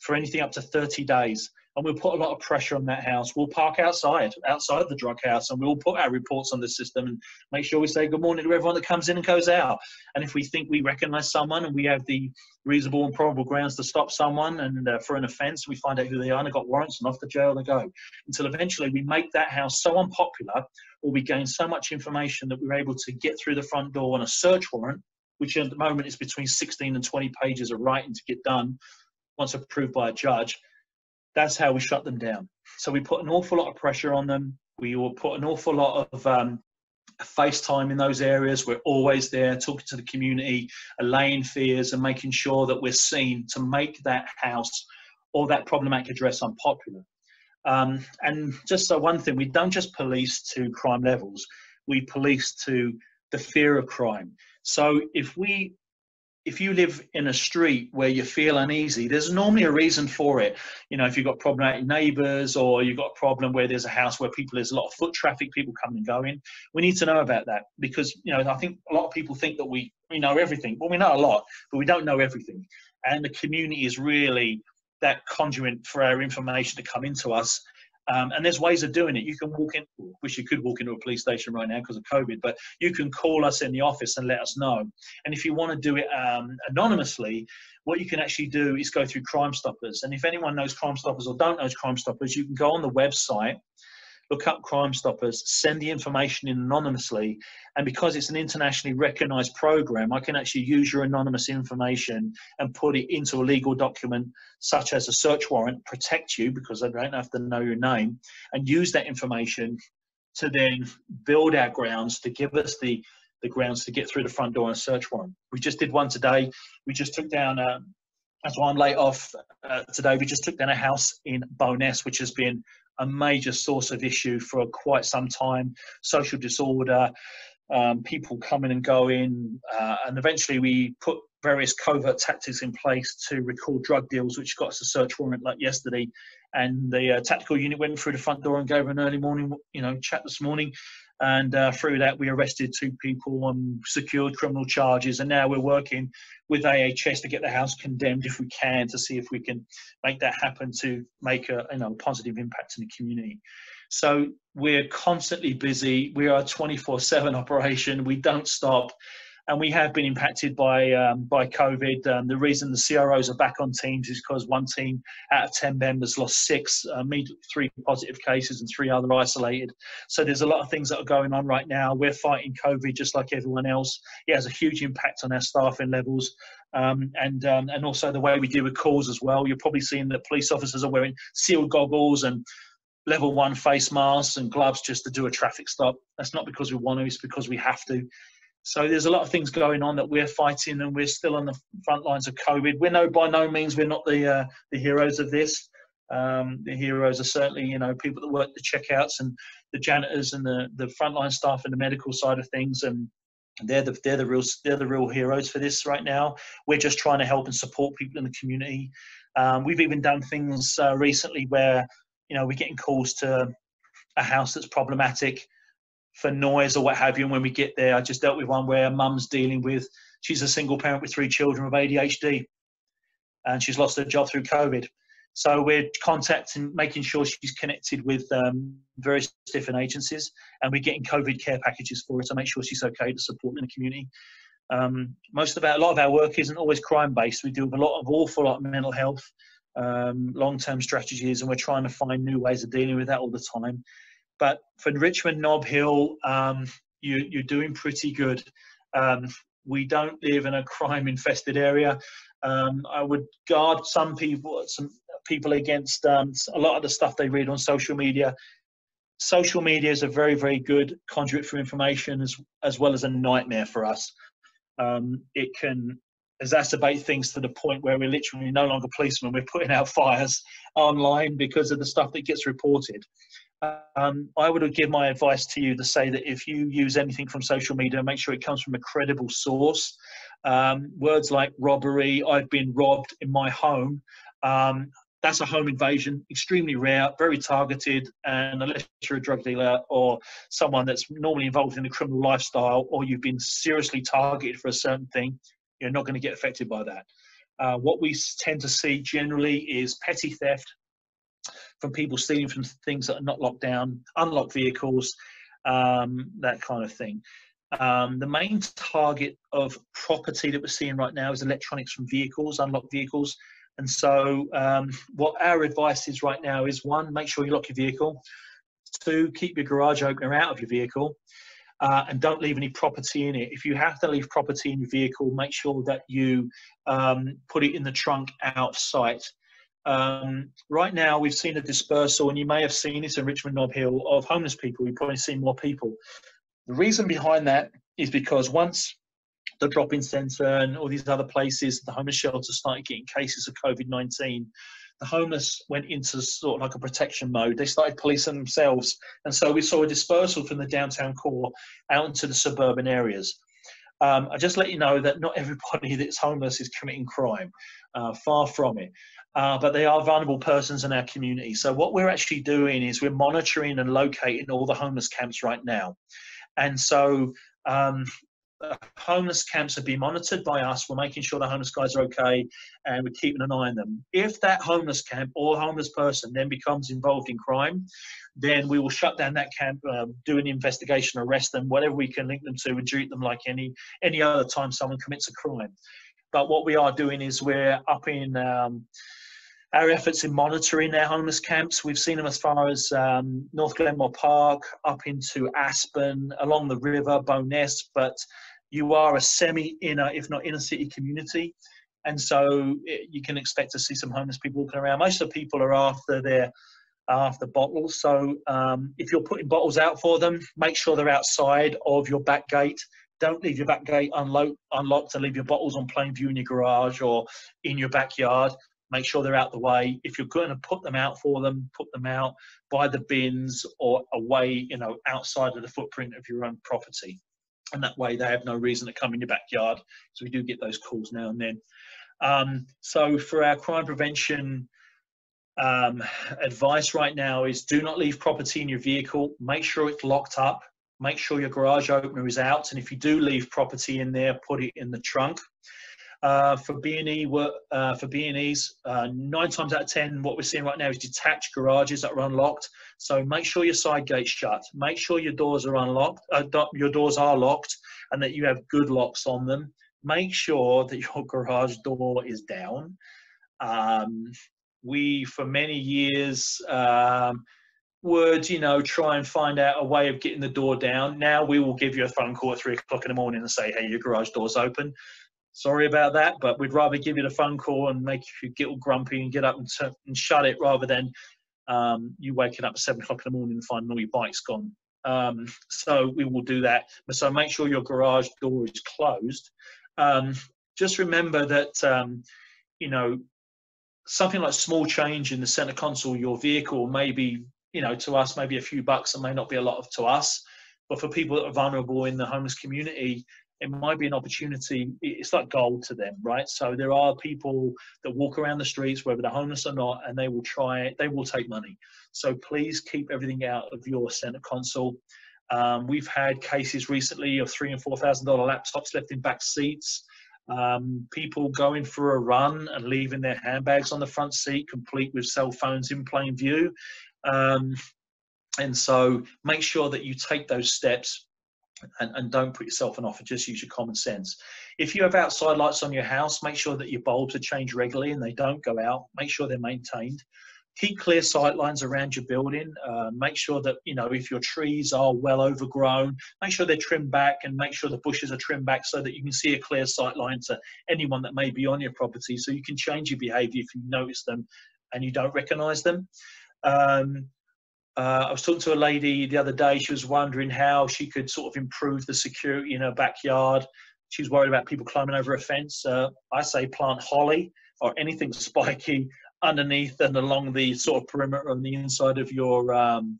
for anything up to 30 days and we'll put a lot of pressure on that house. We'll park outside, outside the drug house, and we'll put our reports on the system and make sure we say good morning to everyone that comes in and goes out. And if we think we recognise someone and we have the reasonable and probable grounds to stop someone and uh, for an offence, we find out who they are and they've got warrants and off to jail they go. Until eventually we make that house so unpopular or we gain so much information that we're able to get through the front door on a search warrant, which at the moment is between 16 and 20 pages of writing to get done once approved by a judge that's how we shut them down. So we put an awful lot of pressure on them. We will put an awful lot of um, FaceTime in those areas. We're always there talking to the community, allaying fears, and making sure that we're seen to make that house or that problematic address unpopular. Um, and just so one thing, we don't just police to crime levels, we police to the fear of crime. So if we if you live in a street where you feel uneasy, there's normally a reason for it. You know, if you've got problematic neighbours or you've got a problem where there's a house where people there's a lot of foot traffic, people coming and going, we need to know about that because you know I think a lot of people think that we we know everything. Well, we know a lot, but we don't know everything. And the community is really that conduit for our information to come into us um, and there's ways of doing it. You can walk in, wish you could walk into a police station right now because of COVID, but you can call us in the office and let us know. And if you want to do it um, anonymously, what you can actually do is go through Crime Stoppers. And if anyone knows Crime Stoppers or don't know Crime Stoppers, you can go on the website look up Crime Stoppers, send the information in anonymously. And because it's an internationally recognized program, I can actually use your anonymous information and put it into a legal document, such as a search warrant, protect you because I don't have to know your name, and use that information to then build our grounds to give us the the grounds to get through the front door on a search warrant. We just did one today. We just took down a, that's why I'm late off uh, today. We just took down a house in Bowness, which has been a major source of issue for quite some time. Social disorder, um, people coming and going, uh, and eventually we put various covert tactics in place to record drug deals, which got us a search warrant like yesterday. And the uh, tactical unit went through the front door and gave an early morning, you know, chat this morning. And uh, through that, we arrested two people and secured criminal charges. And now we're working with AHS to get the house condemned if we can, to see if we can make that happen to make a you know positive impact in the community. So we're constantly busy. We are a 24/7 operation. We don't stop and we have been impacted by um, by COVID. Um, the reason the CROs are back on teams is because one team out of ten members lost six, uh, three positive cases and three other isolated. So there's a lot of things that are going on right now. We're fighting COVID just like everyone else. It has a huge impact on our staffing levels. Um, and um, and also the way we deal with calls as well. You're probably seeing that police officers are wearing sealed goggles and level one face masks and gloves just to do a traffic stop. That's not because we want to; it's because we have to. So there's a lot of things going on that we're fighting, and we're still on the front lines of COVID. We're no, by no means, we're not the uh, the heroes of this. Um, the heroes are certainly, you know, people that work the checkouts and the janitors and the the frontline staff and the medical side of things, and they're the they're the real they're the real heroes for this right now. We're just trying to help and support people in the community. Um, we've even done things uh, recently where, you know, we're getting calls to a house that's problematic for noise or what have you. And when we get there, I just dealt with one where mum's dealing with, she's a single parent with three children with ADHD and she's lost her job through COVID. So we're contacting, making sure she's connected with um, various different agencies, and we're getting COVID care packages for her to make sure she's okay to support in the community. Um, most of our, a lot of our work isn't always crime based. We do a lot of awful lot of mental health, um, long term strategies, and we're trying to find new ways of dealing with that all the time. But for Richmond Knob Hill, um, you, are doing pretty good. Um, we don't live in a crime-infested area. Um, I would guard some people, some people against um, a lot of the stuff they read on social media. Social media is a very, very good conduit for information, as as well as a nightmare for us. Um, it can exacerbate things to the point where we're literally no longer policemen. We're putting out fires online because of the stuff that gets reported um, I would give my advice to you to say that if you use anything from social media, make sure it comes from a credible source. Um, words like robbery, I've been robbed in my home, um, that's a home invasion, extremely rare, very targeted, and unless you're a drug dealer or someone that's normally involved in a criminal lifestyle, or you've been seriously targeted for a certain thing, you're not going to get affected by that. Uh, what we tend to see generally is petty theft from people stealing from things that are not locked down, unlocked vehicles, um, that kind of thing. Um, the main target of property that we're seeing right now is electronics from vehicles, unlocked vehicles. And so, um, what our advice is right now is one, make sure you lock your vehicle. Two, keep your garage opener out of your vehicle. Uh, and don't leave any property in it. If you have to leave property in your vehicle, make sure that you um, put it in the trunk out of sight. Um, right now, we've seen a dispersal, and you may have seen this in Richmond Knob Hill, of homeless people. You've probably seen more people. The reason behind that is because once the drop-in centre and all these other places, the homeless shelters started getting cases of COVID-19, the homeless went into sort of like a protection mode. They started policing themselves. And so we saw a dispersal from the downtown core out into the suburban areas. Um, I just let you know that not everybody that's homeless is committing crime, uh, far from it. Uh, but they are vulnerable persons in our community. So what we're actually doing is we're monitoring and locating all the homeless camps right now. And so um, homeless camps are being monitored by us. We're making sure the homeless guys are okay and we're keeping an eye on them. If that homeless camp or homeless person then becomes involved in crime, then we will shut down that camp, uh, do an investigation, arrest them, whatever we can link them to, and treat them like any any other time someone commits a crime. But what we are doing is we're upping um, our efforts in monitoring their homeless camps. We've seen them as far as um, North Glenmore Park, up into Aspen, along the river, Bowness, but you are a semi-inner, if not inner city community. And so it, you can expect to see some homeless people walking around. Most of the people are after their after bottles. So um, if you're putting bottles out for them, make sure they're outside of your back gate. Don't leave your back gate unlocked, unlocked and leave your bottles on plain view in your garage or in your backyard make sure they're out the way. If you're going to put them out for them, put them out by the bins or away, you know, outside of the footprint of your own property. And that way they have no reason to come in your backyard. So we do get those calls now and then. Um, so for our crime prevention um, advice right now is do not leave property in your vehicle. Make sure it's locked up. Make sure your garage opener is out. And if you do leave property in there, put it in the trunk. Uh, for B&E, uh, for B&Es, uh, nine times out of ten, what we're seeing right now is detached garages that are unlocked. So make sure your side gate's shut. Make sure your doors are unlocked. Uh, your doors are locked, and that you have good locks on them. Make sure that your garage door is down. Um, we, for many years, um, would you know try and find out a way of getting the door down now we will give you a phone call at three o'clock in the morning and say hey your garage door's open sorry about that, but we'd rather give you the phone call and make you get all grumpy and get up and, t- and shut it rather than um, you waking up at seven o'clock in the morning and finding all your bike's gone. Um, so we will do that. So make sure your garage door is closed. Um, just remember that, um, you know, something like small change in the center console, your vehicle, maybe, you know, to us, maybe a few bucks, it may not be a lot of to us. But for people that are vulnerable in the homeless community, it might be an opportunity. It's like gold to them, right? So there are people that walk around the streets, whether they're homeless or not, and they will try, it, they will take money. So please keep everything out of your center console. Um, we've had cases recently of three and four thousand dollar laptops left in back seats. Um, people going for a run and leaving their handbags on the front seat, complete with cell phones in plain view. Um, and so make sure that you take those steps and, and don't put yourself an offer, just use your common sense. If you have outside lights on your house, make sure that your bulbs are changed regularly and they don't go out. Make sure they're maintained. Keep clear sight lines around your building. Uh, make sure that, you know, if your trees are well overgrown, make sure they're trimmed back and make sure the bushes are trimmed back so that you can see a clear sight line to anyone that may be on your property so you can change your behavior if you notice them and you don't recognize them. Um, uh, I was talking to a lady the other day. She was wondering how she could sort of improve the security in her backyard. She's worried about people climbing over a fence. Uh, I say plant holly or anything spiky underneath and along the sort of perimeter on the inside of your um,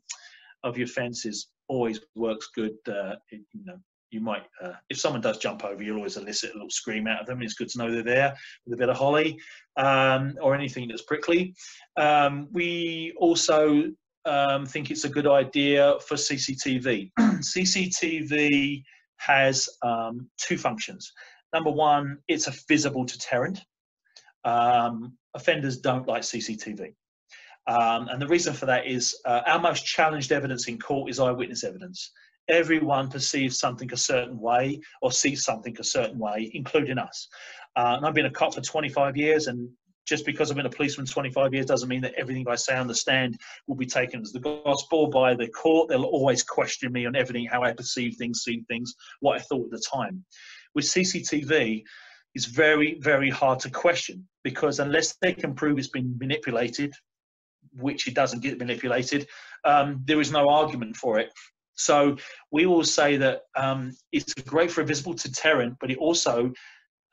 of your fences. Always works good. Uh, you know, you might, uh, if someone does jump over, you'll always elicit a little scream out of them. It's good to know they're there with a bit of holly um, or anything that's prickly. Um, we also um, think it's a good idea for CCTV. CCTV has um, two functions. Number one, it's a visible deterrent. Um, offenders don't like CCTV. Um, and the reason for that is uh, our most challenged evidence in court is eyewitness evidence everyone perceives something a certain way or sees something a certain way, including us. Uh, and I've been a cop for 25 years, and just because I've been a policeman 25 years doesn't mean that everything I say on the stand will be taken as the gospel by the court. They'll always question me on everything, how I perceive things, see things, what I thought at the time. With CCTV, it's very, very hard to question because unless they can prove it's been manipulated, which it doesn't get manipulated, um, there is no argument for it. So we will say that um, it's great for a visible deterrent, but it also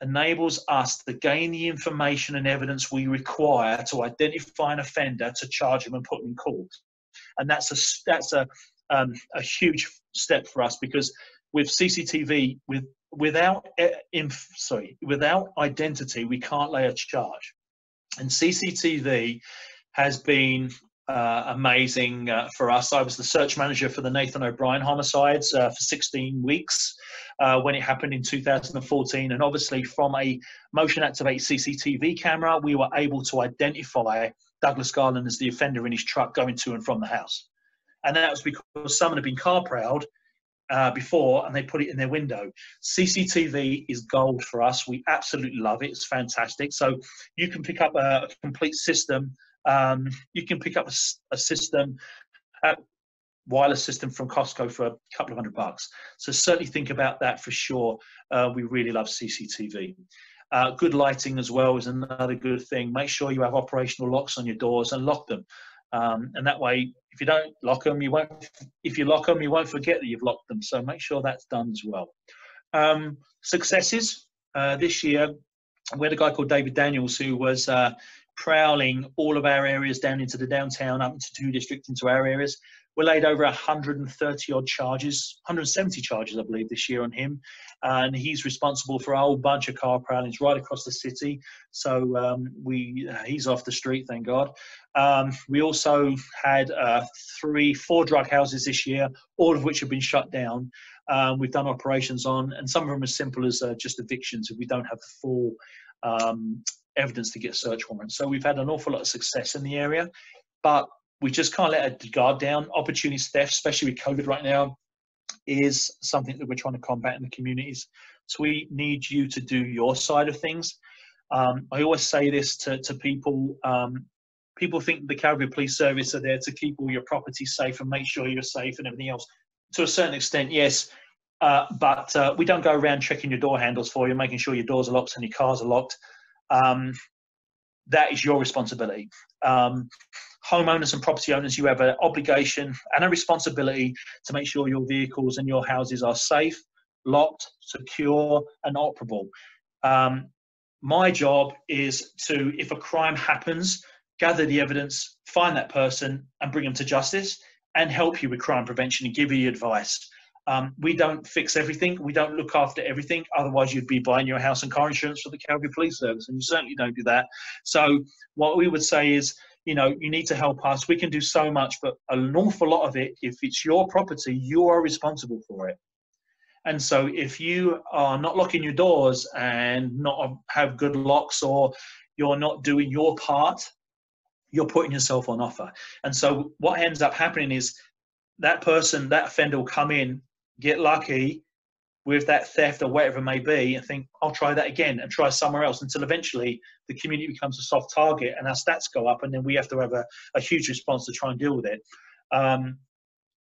enables us to gain the information and evidence we require to identify an offender to charge him and put him in court. And that's a that's a um, a huge step for us because with CCTV, with without eh, inf, sorry without identity, we can't lay a charge. And CCTV has been uh, amazing uh, for us. I was the search manager for the Nathan O'Brien homicides uh, for 16 weeks uh, when it happened in 2014. And obviously, from a motion activated CCTV camera, we were able to identify Douglas Garland as the offender in his truck going to and from the house. And that was because someone had been car proud uh, before and they put it in their window. CCTV is gold for us. We absolutely love it. It's fantastic. So you can pick up a, a complete system um, you can pick up a, a system, a wireless system from Costco for a couple of hundred bucks. So certainly think about that for sure. Uh, we really love CCTV. Uh, good lighting as well is another good thing. Make sure you have operational locks on your doors and lock them. Um, and that way, if you don't lock them, you won't. If you lock them, you won't forget that you've locked them. So make sure that's done as well. Um, successes uh, this year. We had a guy called David Daniels who was uh, prowling all of our areas down into the downtown, up into two districts, into our areas. We laid over 130 odd charges, 170 charges, I believe, this year on him. And he's responsible for a whole bunch of car prowlings right across the city. So um, we uh, he's off the street, thank God. Um, we also had uh, three, four drug houses this year, all of which have been shut down. Um, we've done operations on, and some of them as simple as uh, just evictions if we don't have the full um, evidence to get search warrants. So we've had an awful lot of success in the area, but we just can't let a guard down. Opportunity theft, especially with COVID right now, is something that we're trying to combat in the communities. So we need you to do your side of things. Um, I always say this to, to people. Um, people think the Calgary Police Service are there to keep all your property safe and make sure you're safe and everything else. To a certain extent, yes, uh, but uh, we don't go around checking your door handles for you, making sure your doors are locked and your cars are locked um, that is your responsibility. Um, homeowners and property owners, you have an obligation and a responsibility to make sure your vehicles and your houses are safe, locked, secure, and operable. Um, my job is to, if a crime happens, gather the evidence, find that person, and bring them to justice, and help you with crime prevention and give you advice. Um, we don't fix everything. We don't look after everything. Otherwise, you'd be buying your house and car insurance for the Calgary Police Service, and you certainly don't do that. So, what we would say is, you know, you need to help us. We can do so much, but an awful lot of it, if it's your property, you are responsible for it. And so, if you are not locking your doors and not have good locks, or you're not doing your part, you're putting yourself on offer. And so, what ends up happening is that person, that offender will come in get lucky with that theft or whatever it may be and think, I'll try that again and try somewhere else until eventually the community becomes a soft target and our stats go up and then we have to have a, a huge response to try and deal with it. Um,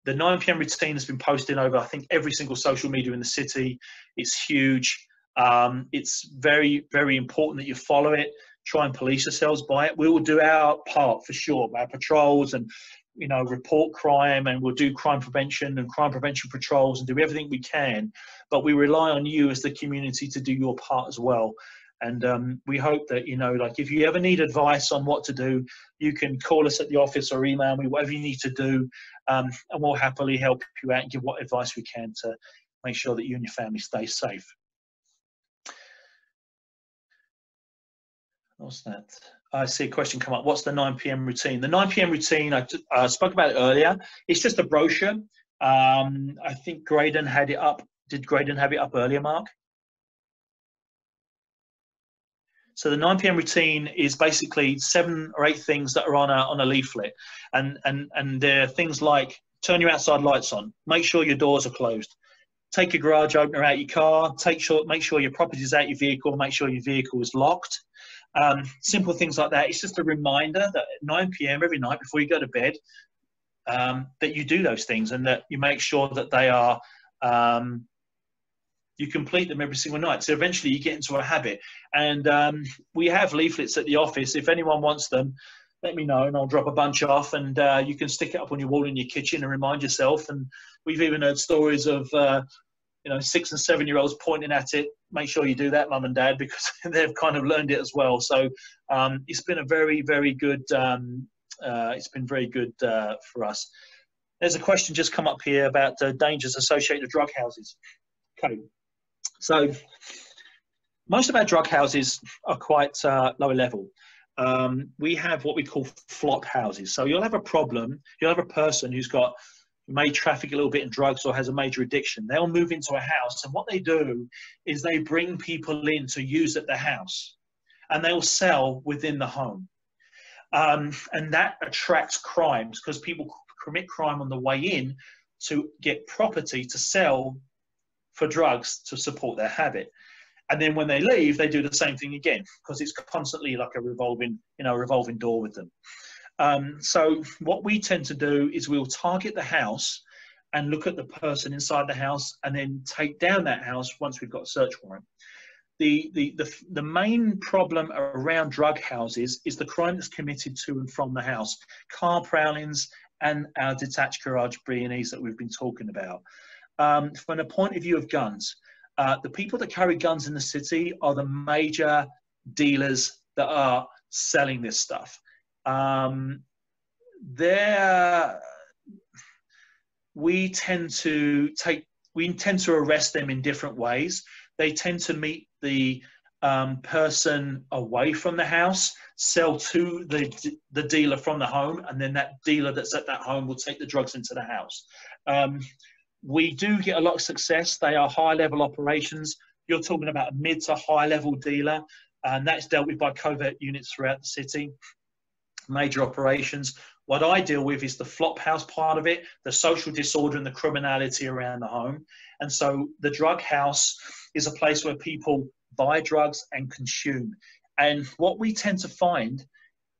the 9 p.m. routine has been posted over, I think, every single social media in the city. It's huge. Um, it's very, very important that you follow it. Try and police yourselves by it. We will do our part for sure, our patrols and you know, report crime and we'll do crime prevention and crime prevention patrols and do everything we can. But we rely on you as the community to do your part as well. And um, we hope that, you know, like if you ever need advice on what to do, you can call us at the office or email me, whatever you need to do. Um, and we'll happily help you out and give what advice we can to make sure that you and your family stay safe. What's that? I see a question come up. What's the 9 p.m. routine? The 9 p.m. routine, I uh, spoke about it earlier. It's just a brochure. Um, I think Graydon had it up. Did Graydon have it up earlier, Mark? So the 9 p.m. routine is basically seven or eight things that are on a on a leaflet, and and and they're things like turn your outside lights on, make sure your doors are closed, take your garage opener out your car, take sure make sure your property's out your vehicle, make sure your vehicle is locked. Um, simple things like that. It's just a reminder that at 9 p.m. every night before you go to bed, um, that you do those things and that you make sure that they are um, you complete them every single night. So eventually you get into a habit. And um, we have leaflets at the office. If anyone wants them, let me know and I'll drop a bunch off and uh, you can stick it up on your wall in your kitchen and remind yourself. And we've even heard stories of, uh, you know, six and seven year olds pointing at it. Make sure you do that, mum and dad, because they've kind of learned it as well. So um, it's been a very, very good, um, uh, it's been very good uh, for us. There's a question just come up here about uh, dangers associated with drug houses. Okay. So most of our drug houses are quite uh, low level. Um, we have what we call flop houses. So you'll have a problem, you'll have a person who's got may traffic a little bit in drugs or has a major addiction. They'll move into a house, and what they do is they bring people in to use at the house, and they'll sell within the home. Um, and that attracts crimes because people commit crime on the way in to get property to sell for drugs to support their habit. And then when they leave, they do the same thing again because it's constantly like a revolving, you know, revolving door with them. Um, so what we tend to do is we'll target the house and look at the person inside the house and then take down that house once we've got a search warrant. The, the, the, the main problem around drug houses is the crime that's committed to and from the house, car prowlings and our detached garage B&Es that we've been talking about um, from a point of view of guns, uh, the people that carry guns in the city are the major dealers that are selling this stuff. Um, we tend to take, we tend to arrest them in different ways. They tend to meet the um, person away from the house, sell to the the dealer from the home, and then that dealer that's at that home will take the drugs into the house. Um, we do get a lot of success. They are high level operations. You're talking about a mid to high level dealer, and that's dealt with by covert units throughout the city. Major operations. What I deal with is the flop house part of it, the social disorder and the criminality around the home. And so the drug house is a place where people buy drugs and consume. And what we tend to find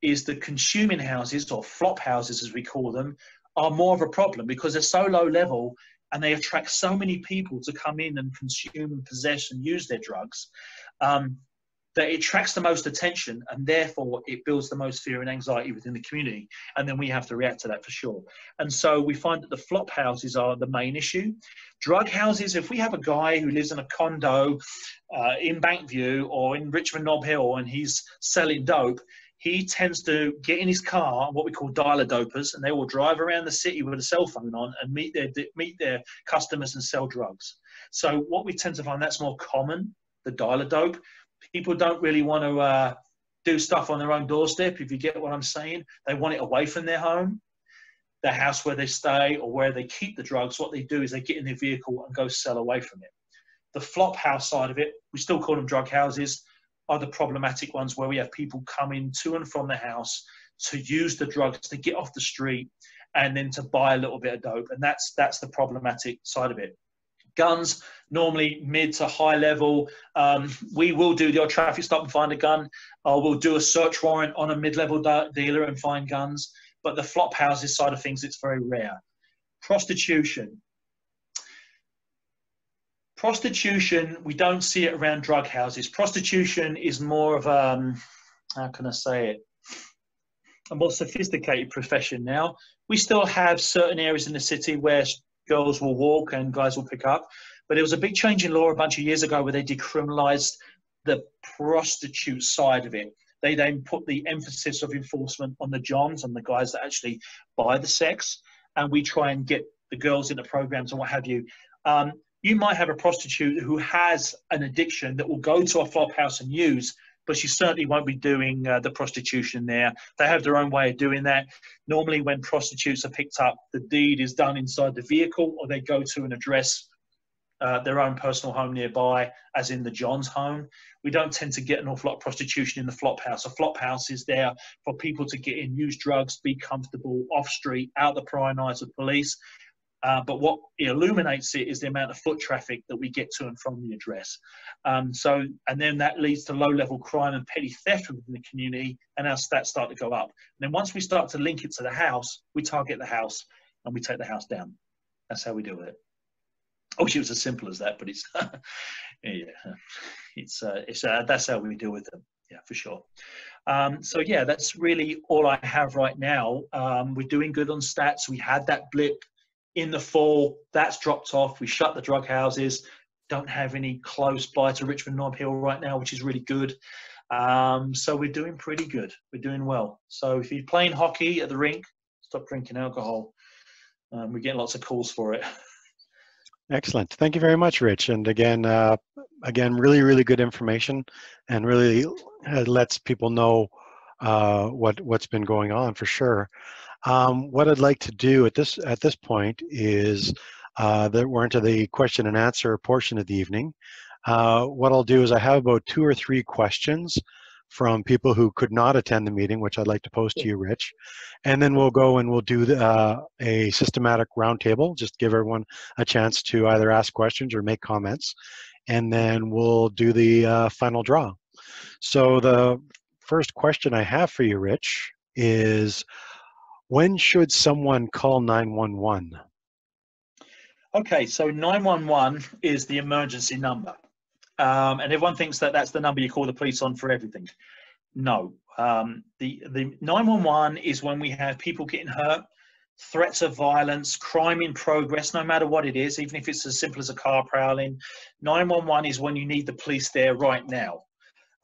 is the consuming houses or flop houses, as we call them, are more of a problem because they're so low level and they attract so many people to come in and consume and possess and use their drugs um, that it attracts the most attention and therefore it builds the most fear and anxiety within the community and then we have to react to that for sure and so we find that the flop houses are the main issue drug houses if we have a guy who lives in a condo uh, in bankview or in richmond knob hill and he's selling dope he tends to get in his car, what we call dial-a-dopers, and they will drive around the city with a cell phone on and meet their meet their customers and sell drugs. So what we tend to find that's more common, the dial-a-dope. People don't really want to uh, do stuff on their own doorstep. If you get what I'm saying, they want it away from their home, their house where they stay, or where they keep the drugs. What they do is they get in their vehicle and go sell away from it. The flop house side of it, we still call them drug houses are the problematic ones where we have people coming to and from the house to use the drugs to get off the street and then to buy a little bit of dope and that's that's the problematic side of it guns normally mid to high level. Um, we will do the traffic stop and find a gun. Or we'll do a search warrant on a mid-level dealer and find guns but the flop houses side of things it's very rare. Prostitution. Prostitution, we don't see it around drug houses. Prostitution is more of a, um, how can I say it, a more sophisticated profession now. We still have certain areas in the city where girls will walk and guys will pick up, but it was a big change in law a bunch of years ago where they decriminalized the prostitute side of it. They then put the emphasis of enforcement on the johns and the guys that actually buy the sex, and we try and get the girls into programs and what have you. Um, you might have a prostitute who has an addiction that will go to a flop house and use, but she certainly won't be doing uh, the prostitution there. They have their own way of doing that. Normally, when prostitutes are picked up, the deed is done inside the vehicle, or they go to an address, uh, their own personal home nearby, as in the John's home. We don't tend to get an awful lot of prostitution in the flop house. A flop house is there for people to get in, use drugs, be comfortable, off street, out the prying eyes of police. Uh, but what illuminates it is the amount of foot traffic that we get to and from the address. Um, so, and then that leads to low-level crime and petty theft within the community, and our stats start to go up. And then once we start to link it to the house, we target the house and we take the house down. That's how we do it. I wish it was as simple as that, but it's yeah, it's uh, it's uh, that's how we deal with them. Yeah, for sure. Um, so yeah, that's really all I have right now. Um, we're doing good on stats. We had that blip in the fall. That's dropped off. We shut the drug houses. Don't have any close by to Richmond Knob Hill right now, which is really good. Um, so we're doing pretty good. We're doing well. So if you're playing hockey at the rink, stop drinking alcohol. Um, we're getting lots of calls for it. Excellent. Thank you very much, Rich. And again, uh, again, really, really good information, and really uh, lets people know uh, what what's been going on for sure. Um, what I'd like to do at this at this point is uh, that we're into the question and answer portion of the evening. Uh, what I'll do is I have about two or three questions from people who could not attend the meeting, which I'd like to post to you, Rich. And then we'll go and we'll do uh, a systematic roundtable, just give everyone a chance to either ask questions or make comments. And then we'll do the uh, final draw. So the first question I have for you, Rich, is when should someone call 911? Okay, so 911 is the emergency number. Um, and everyone thinks that that's the number you call the police on for everything. No, um, the the 911 is when we have people getting hurt, threats of violence, crime in progress, no matter what it is, even if it's as simple as a car prowling. 911 is when you need the police there right now.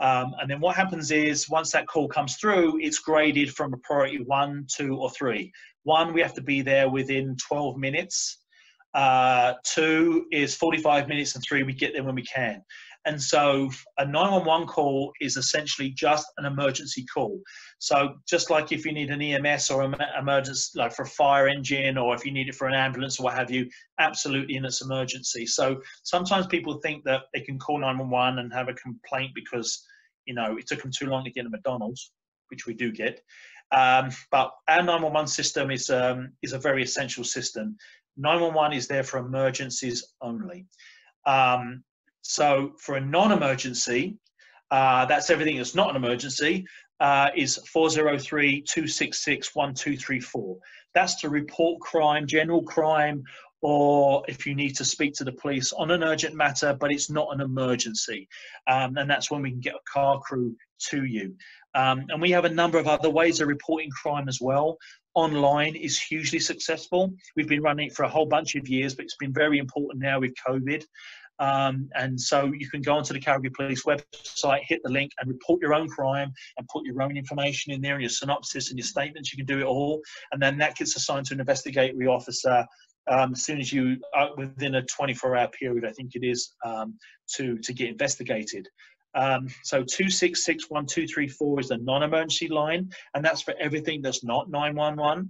Um, and then what happens is once that call comes through, it's graded from a priority one, two, or three. One, we have to be there within 12 minutes. Uh, two is 45 minutes, and three, we get there when we can. And so a 911 call is essentially just an emergency call. So just like if you need an EMS or an emergency, like for a fire engine, or if you need it for an ambulance or what have you, absolutely in its emergency. So sometimes people think that they can call 911 and have a complaint because you know, it took them too long to get a McDonald's, which we do get. Um, but our 911 system is um, is a very essential system. 911 is there for emergencies only. Um, so for a non-emergency, uh, that's everything that's not an emergency, uh, is 403-266-1234. That's to report crime, general crime, or if you need to speak to the police on an urgent matter, but it's not an emergency. Um, and that's when we can get a car crew to you. Um, and we have a number of other ways of reporting crime as well. Online is hugely successful. We've been running it for a whole bunch of years, but it's been very important now with COVID. Um, and so you can go onto the Calgary Police website, hit the link, and report your own crime and put your own information in there, and your synopsis and your statements. You can do it all, and then that gets assigned to an investigatory officer um, as soon as you uh, within a 24 hour period, I think it is, um, to, to get investigated. Um, so 2661234 is the non-emergency line, and that's for everything that's not 911.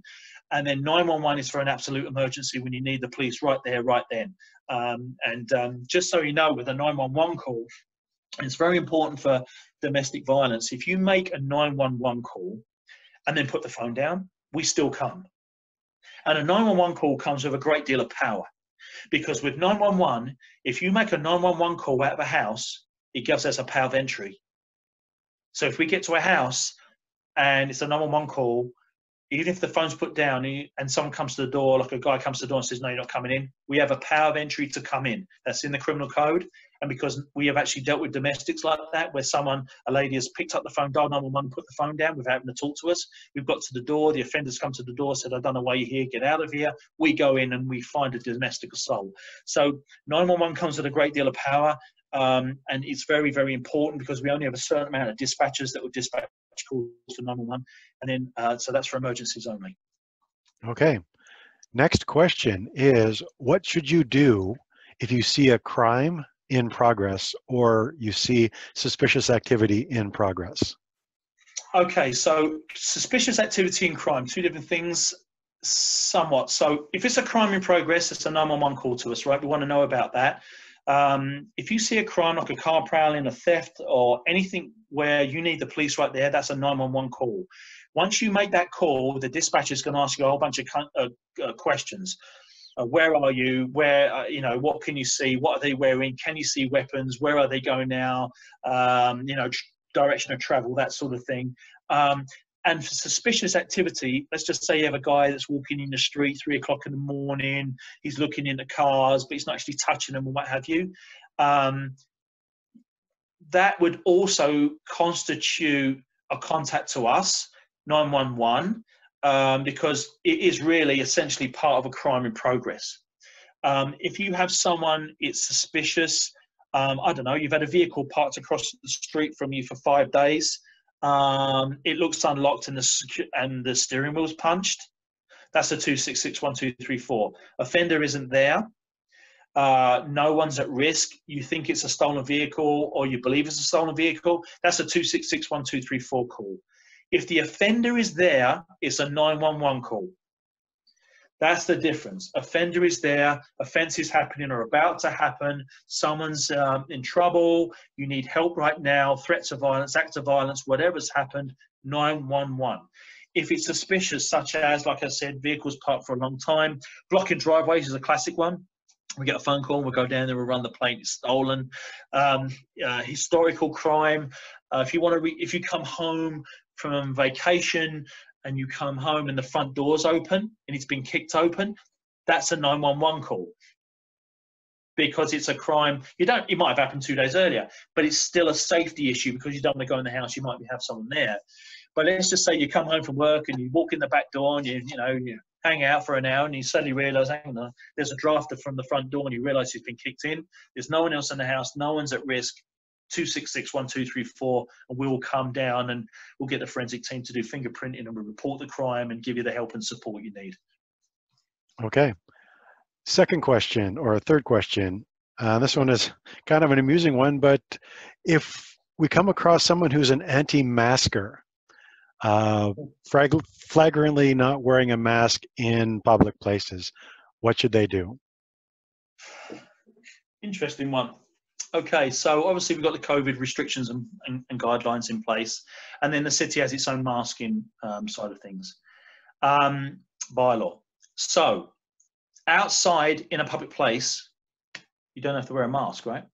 And then 911 is for an absolute emergency when you need the police right there, right then. Um, and um, just so you know, with a 911 call, it's very important for domestic violence. If you make a 911 call and then put the phone down, we still come. And a 911 call comes with a great deal of power because with 911, if you make a 911 call out of a house, it gives us a power of entry. So if we get to a house and it's a 911 call, even if the phone's put down and someone comes to the door, like a guy comes to the door and says, No, you're not coming in, we have a power of entry to come in. That's in the criminal code. And because we have actually dealt with domestics like that, where someone, a lady has picked up the phone, dialed 911, put the phone down without having to talk to us. We've got to the door, the offender's come to the door, said, I don't know why you're here, get out of here. We go in and we find a domestic assault. So 911 comes with a great deal of power. Um, and it's very, very important because we only have a certain amount of dispatchers that will dispatch calls for 911. And then, uh, so that's for emergencies only. Okay. Next question is What should you do if you see a crime in progress or you see suspicious activity in progress? Okay, so suspicious activity and crime, two different things somewhat. So if it's a crime in progress, it's a 911 call to us, right? We want to know about that. Um, if you see a crime like a car prowling, a theft, or anything where you need the police right there, that's a 911 call. Once you make that call, the dispatcher is going to ask you a whole bunch of uh, uh, questions. Uh, where are you? Where uh, you know? What can you see? What are they wearing? Can you see weapons? Where are they going now? Um, you know, direction of travel, that sort of thing. Um, and for suspicious activity, let's just say you have a guy that's walking in the street three o'clock in the morning, he's looking into cars, but he's not actually touching them or what have you. Um, that would also constitute a contact to us, 911, um, because it is really essentially part of a crime in progress. Um, if you have someone, it's suspicious, um, I don't know, you've had a vehicle parked across the street from you for five days, um, it looks unlocked and the and the steering wheel's punched. That's a two six six one two three four. Offender isn't there. Uh, no one's at risk. You think it's a stolen vehicle or you believe it's a stolen vehicle. That's a two six six one two three four call. If the offender is there, it's a nine one one call. That's the difference. Offender is there, offense is happening or about to happen, someone's um, in trouble, you need help right now, threats of violence, acts of violence, whatever's happened, 911. If it's suspicious, such as, like I said, vehicles parked for a long time, blocking driveways is a classic one. We get a phone call, we'll go down there, we'll run the plate, it's stolen. Um, uh, historical crime. Uh, if you want to, re- if you come home from vacation and you come home and the front door's open and it's been kicked open, that's a 911 call because it's a crime. You don't. It might have happened two days earlier, but it's still a safety issue because you don't want to go in the house. You might have someone there. But let's just say you come home from work and you walk in the back door and you, you know, you hang out for an hour and you suddenly realise, hang on, there's a drafter from the front door and you realise he's been kicked in. There's no one else in the house. No one's at risk. 2661234 and we'll come down and we'll get the forensic team to do fingerprinting and we'll report the crime and give you the help and support you need. Okay. Second question or a third question. Uh, this one is kind of an amusing one, but if we come across someone who's an anti-masker, uh, flagrantly not wearing a mask in public places, what should they do? Interesting one. Okay, so obviously we've got the COVID restrictions and, and, and, guidelines in place, and then the city has its own masking um, side of things, um, bylaw. So outside in a public place, you don't have to wear a mask, right?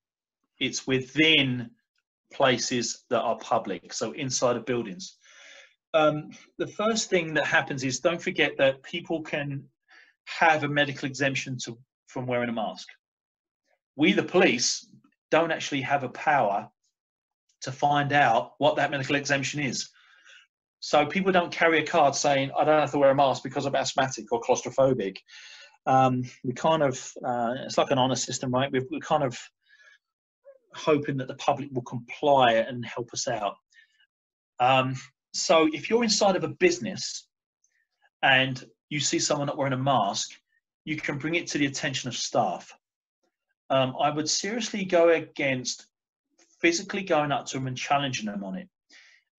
It's within places that are public, so inside of buildings. Um, the first thing that happens is don't forget that people can have a medical exemption to, from wearing a mask. We, the police, don't actually have a power to find out what that medical exemption is. So people don't carry a card saying, I don't have to wear a mask because I'm asthmatic or claustrophobic. Um, we kind of, uh, it's like an honor system, right? We're, we're kind of hoping that the public will comply and help us out. Um, so if you're inside of a business and you see someone not wearing a mask, you can bring it to the attention of staff um, I would seriously go against physically going up to them and challenging them on it.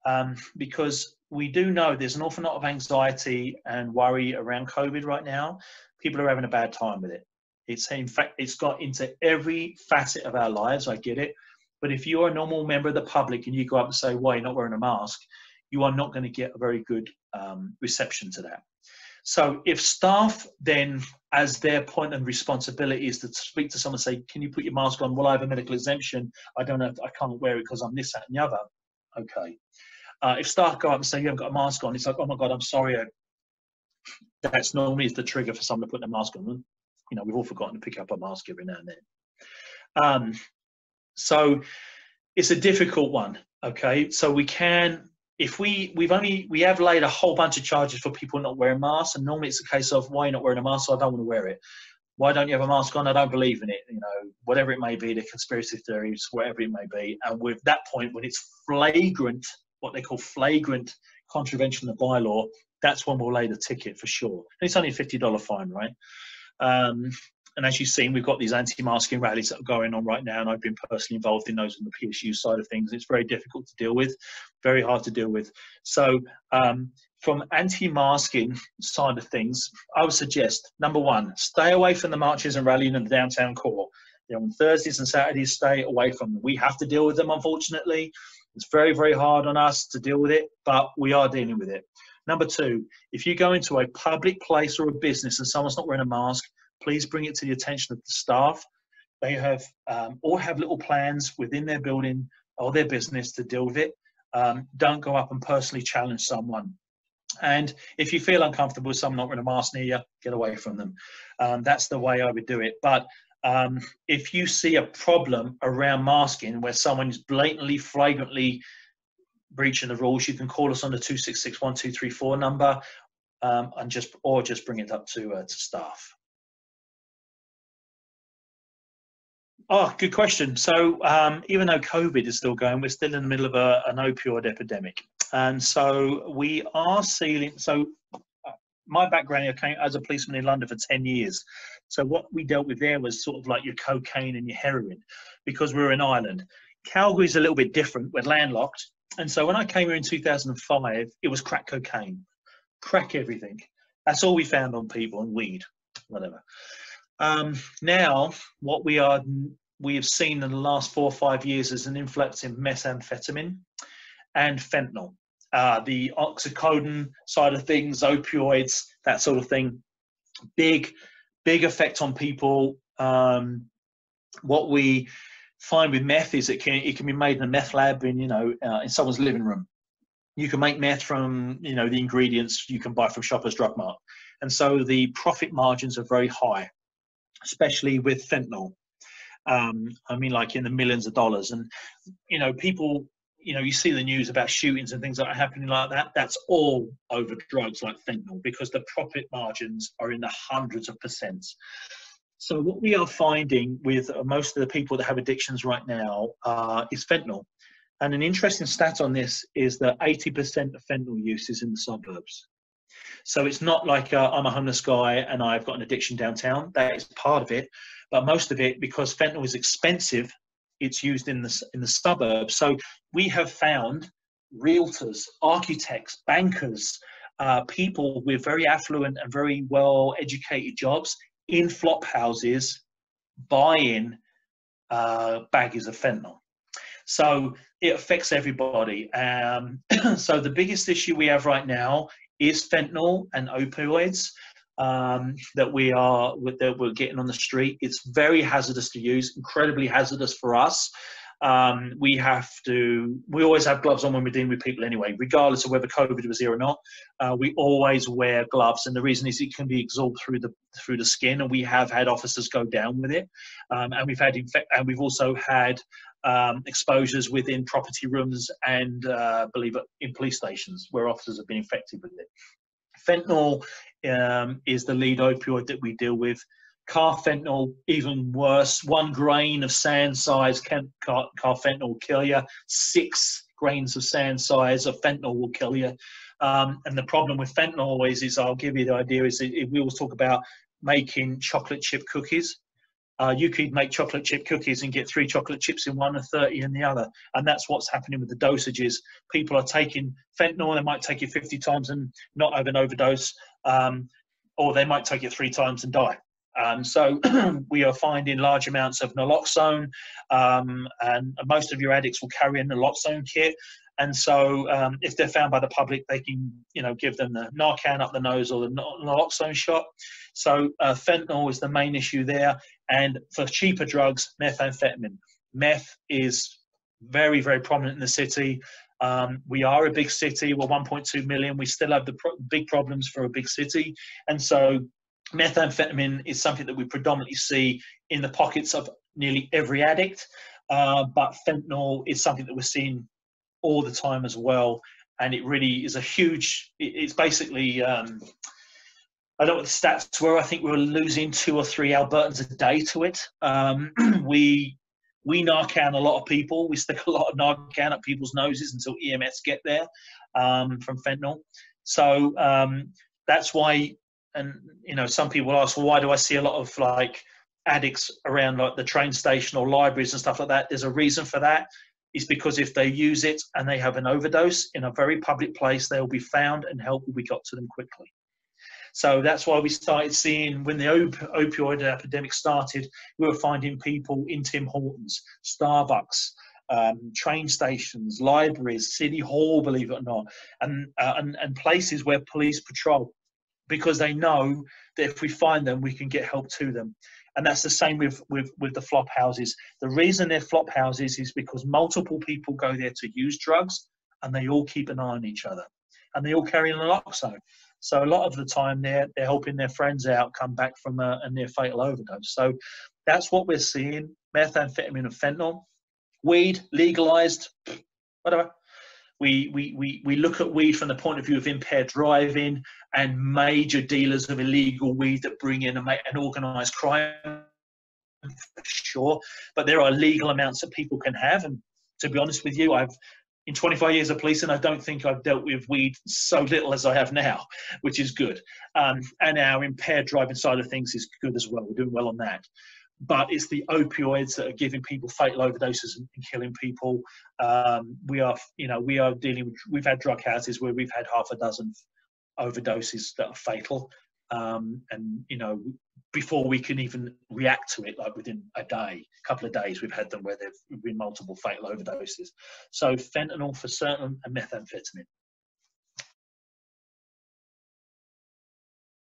Um, because we do know there's an awful lot of anxiety and worry around COVID right now. People are having a bad time with it. It's in fact, it's got into every facet of our lives. I get it. But if you're a normal member of the public and you go up and say, why you're not wearing a mask, you are not going to get a very good um, reception to that. So if staff then, as their point and responsibility is to speak to someone, and say, "Can you put your mask on?" Well, I have a medical exemption. I don't. To, I can't wear it because I'm this, that, and the other. Okay. Uh, if staff go up and say, "You haven't got a mask on," it's like, "Oh my God, I'm sorry." That's normally is the trigger for someone to put their mask on. You know, we've all forgotten to pick up a mask every now and then. Um, so it's a difficult one. Okay, so we can if we we've only we have laid a whole bunch of charges for people not wearing masks, and normally it's a case of why you're not wearing a mask, so I don't want to wear it. Why don't you have a mask on? I don't believe in it. You know, whatever it may be, the conspiracy theories, whatever it may be. And with that point, when it's flagrant, what they call flagrant contravention of the bylaw, that's when we'll lay the ticket for sure. And it's only a fifty dollar fine, right? Um, and as you've seen, we've got these anti-masking rallies that are going on right now, and I've been personally involved in those on the PSU side of things. It's very difficult to deal with, very hard to deal with. So um, from anti-masking side of things, I would suggest number one, stay away from the marches and rallying in the downtown core. You know, on Thursdays and Saturdays, stay away from them. We have to deal with them, unfortunately. It's very, very hard on us to deal with it, but we are dealing with it. Number two, if you go into a public place or a business and someone's not wearing a mask, please bring it to the attention of the staff. They have um, all have little plans within their building or their business to deal with it. Um, don't go up and personally challenge someone. And if you feel uncomfortable with someone not wearing a mask near you, get away from them. Um, that's the way I would do it. But um, if you see a problem around masking where someone is blatantly, flagrantly breaching the rules, you can call us on the 2661234 number um, and just or just bring it up to, uh, to staff. Oh, good question. So um, even though COVID is still going, we're still in the middle of a, an opioid epidemic. And so we are seeing, so uh, my background, I came as a policeman in London for 10 years. So what we dealt with there was sort of like your cocaine and your heroin because we were in Ireland. Calgary's a little bit different. We're landlocked. And so when I came here in 2005, it was crack cocaine, crack everything. That's all we found on people and weed, whatever. Um, now, what we are we have seen in the last four or five years is an influx in methamphetamine and fentanyl. Uh, the oxycodone side of things, opioids, that sort of thing, big, big effect on people. Um, what we find with meth is it can it can be made in a meth lab in you know uh, in someone's living room. You can make meth from you know the ingredients you can buy from Shoppers Drug Mart, and so the profit margins are very high, especially with fentanyl. Um, I mean, like in the millions of dollars, and you know people. You know, you see the news about shootings and things that are happening like that. That's all over drugs like fentanyl because the profit margins are in the hundreds of percents. So what we are finding with most of the people that have addictions right now uh, is fentanyl. And an interesting stat on this is that 80% of fentanyl use is in the suburbs. So it's not like uh, I'm a homeless guy and I've got an addiction downtown. That is part of it, but most of it, because fentanyl is expensive, it's used in the in the suburbs. So we have found realtors, architects, bankers, uh, people with very affluent and very well educated jobs in flop houses buying uh, baggies of fentanyl. So it affects everybody. Um, so the biggest issue we have right now is fentanyl and opioids um, that we are that we're getting on the street. It's very hazardous to use, incredibly hazardous for us. Um, we have to we always have gloves on when we're dealing with people anyway regardless of whether covid was here or not. Uh, we always wear gloves and the reason is it can be absorbed through the through the skin and we have had officers go down with it. Um, and we've had infect and we've also had um, exposures within property rooms and uh, believe it in police stations where officers have been infected with it fentanyl um, is the lead opioid that we deal with carfentanil even worse. One grain of sand size can car, carfentanil will kill you. Six grains of sand size of fentanyl will kill you. Um, and the problem with fentanyl always is, I'll give you the idea, is we always talk about making chocolate chip cookies. Uh, you could make chocolate chip cookies and get three chocolate chips in one and 30 in the other. And that's what's happening with the dosages. People are taking fentanyl, they might take it 50 times and not have an overdose, um, or they might take it three times and die. Um, so we are finding large amounts of naloxone, um, and most of your addicts will carry a naloxone kit. And so, um, if they're found by the public, they can, you know, give them the Narcan up the nose or the naloxone shot. So, uh, fentanyl is the main issue there. And for cheaper drugs, methamphetamine. Meth is very, very prominent in the city. Um, we are a big city. We're 1.2 million. We still have the pro- big problems for a big city, and so methamphetamine is something that we predominantly see in the pockets of nearly every addict, uh, but fentanyl is something that we're seeing all the time as well. And it really is a huge, it's basically, um, I don't know what the stats were. I think we were losing two or three Albertans a day to it. Um, we we Narcan a lot of people. We stick a lot of Narcan up people's noses until EMS get there um, from fentanyl. So um, that's why and you know some people ask well why do i see a lot of like addicts around like the train station or libraries and stuff like that. There's a reason for that. Is because if they use it and they have an overdose in a very public place, they'll be found and help will be got to them quickly. So that's why we started seeing when the op- opioid epidemic started, we were finding people in Tim Hortons, Starbucks, um, train stations, libraries, City Hall, believe it or not, and, uh, and, and places where police patrol because they know that if we find them, we can get help to them. And that's the same with, with, with the flop houses. The reason they're flop houses is because multiple people go there to use drugs and they all keep an eye on each other and they all carry an naloxone. So a lot of the time they're, they're helping their friends out come back from a, a near fatal overdose. So that's what we're seeing methamphetamine and fentanyl. Weed legalized, whatever. We, we, we, we look at weed from the point of view of impaired driving and major dealers of illegal weed that bring in an organized crime, for sure. But there are legal amounts that people can have. And to be honest with you, I've in 25 years of policing, I don't think I've dealt with weed so little as I have now, which is good. Um, and our impaired driving side of things is good as well. We're doing well on that but it's the opioids that are giving people fatal overdoses and, killing people. Um, we are, you know, we are dealing with. We've had drug houses where we've had half a dozen overdoses that are fatal, um, and you know, before we can even react to it, like within a day, a couple of days, we've had them where there've been multiple fatal overdoses. So fentanyl for certain and methamphetamine.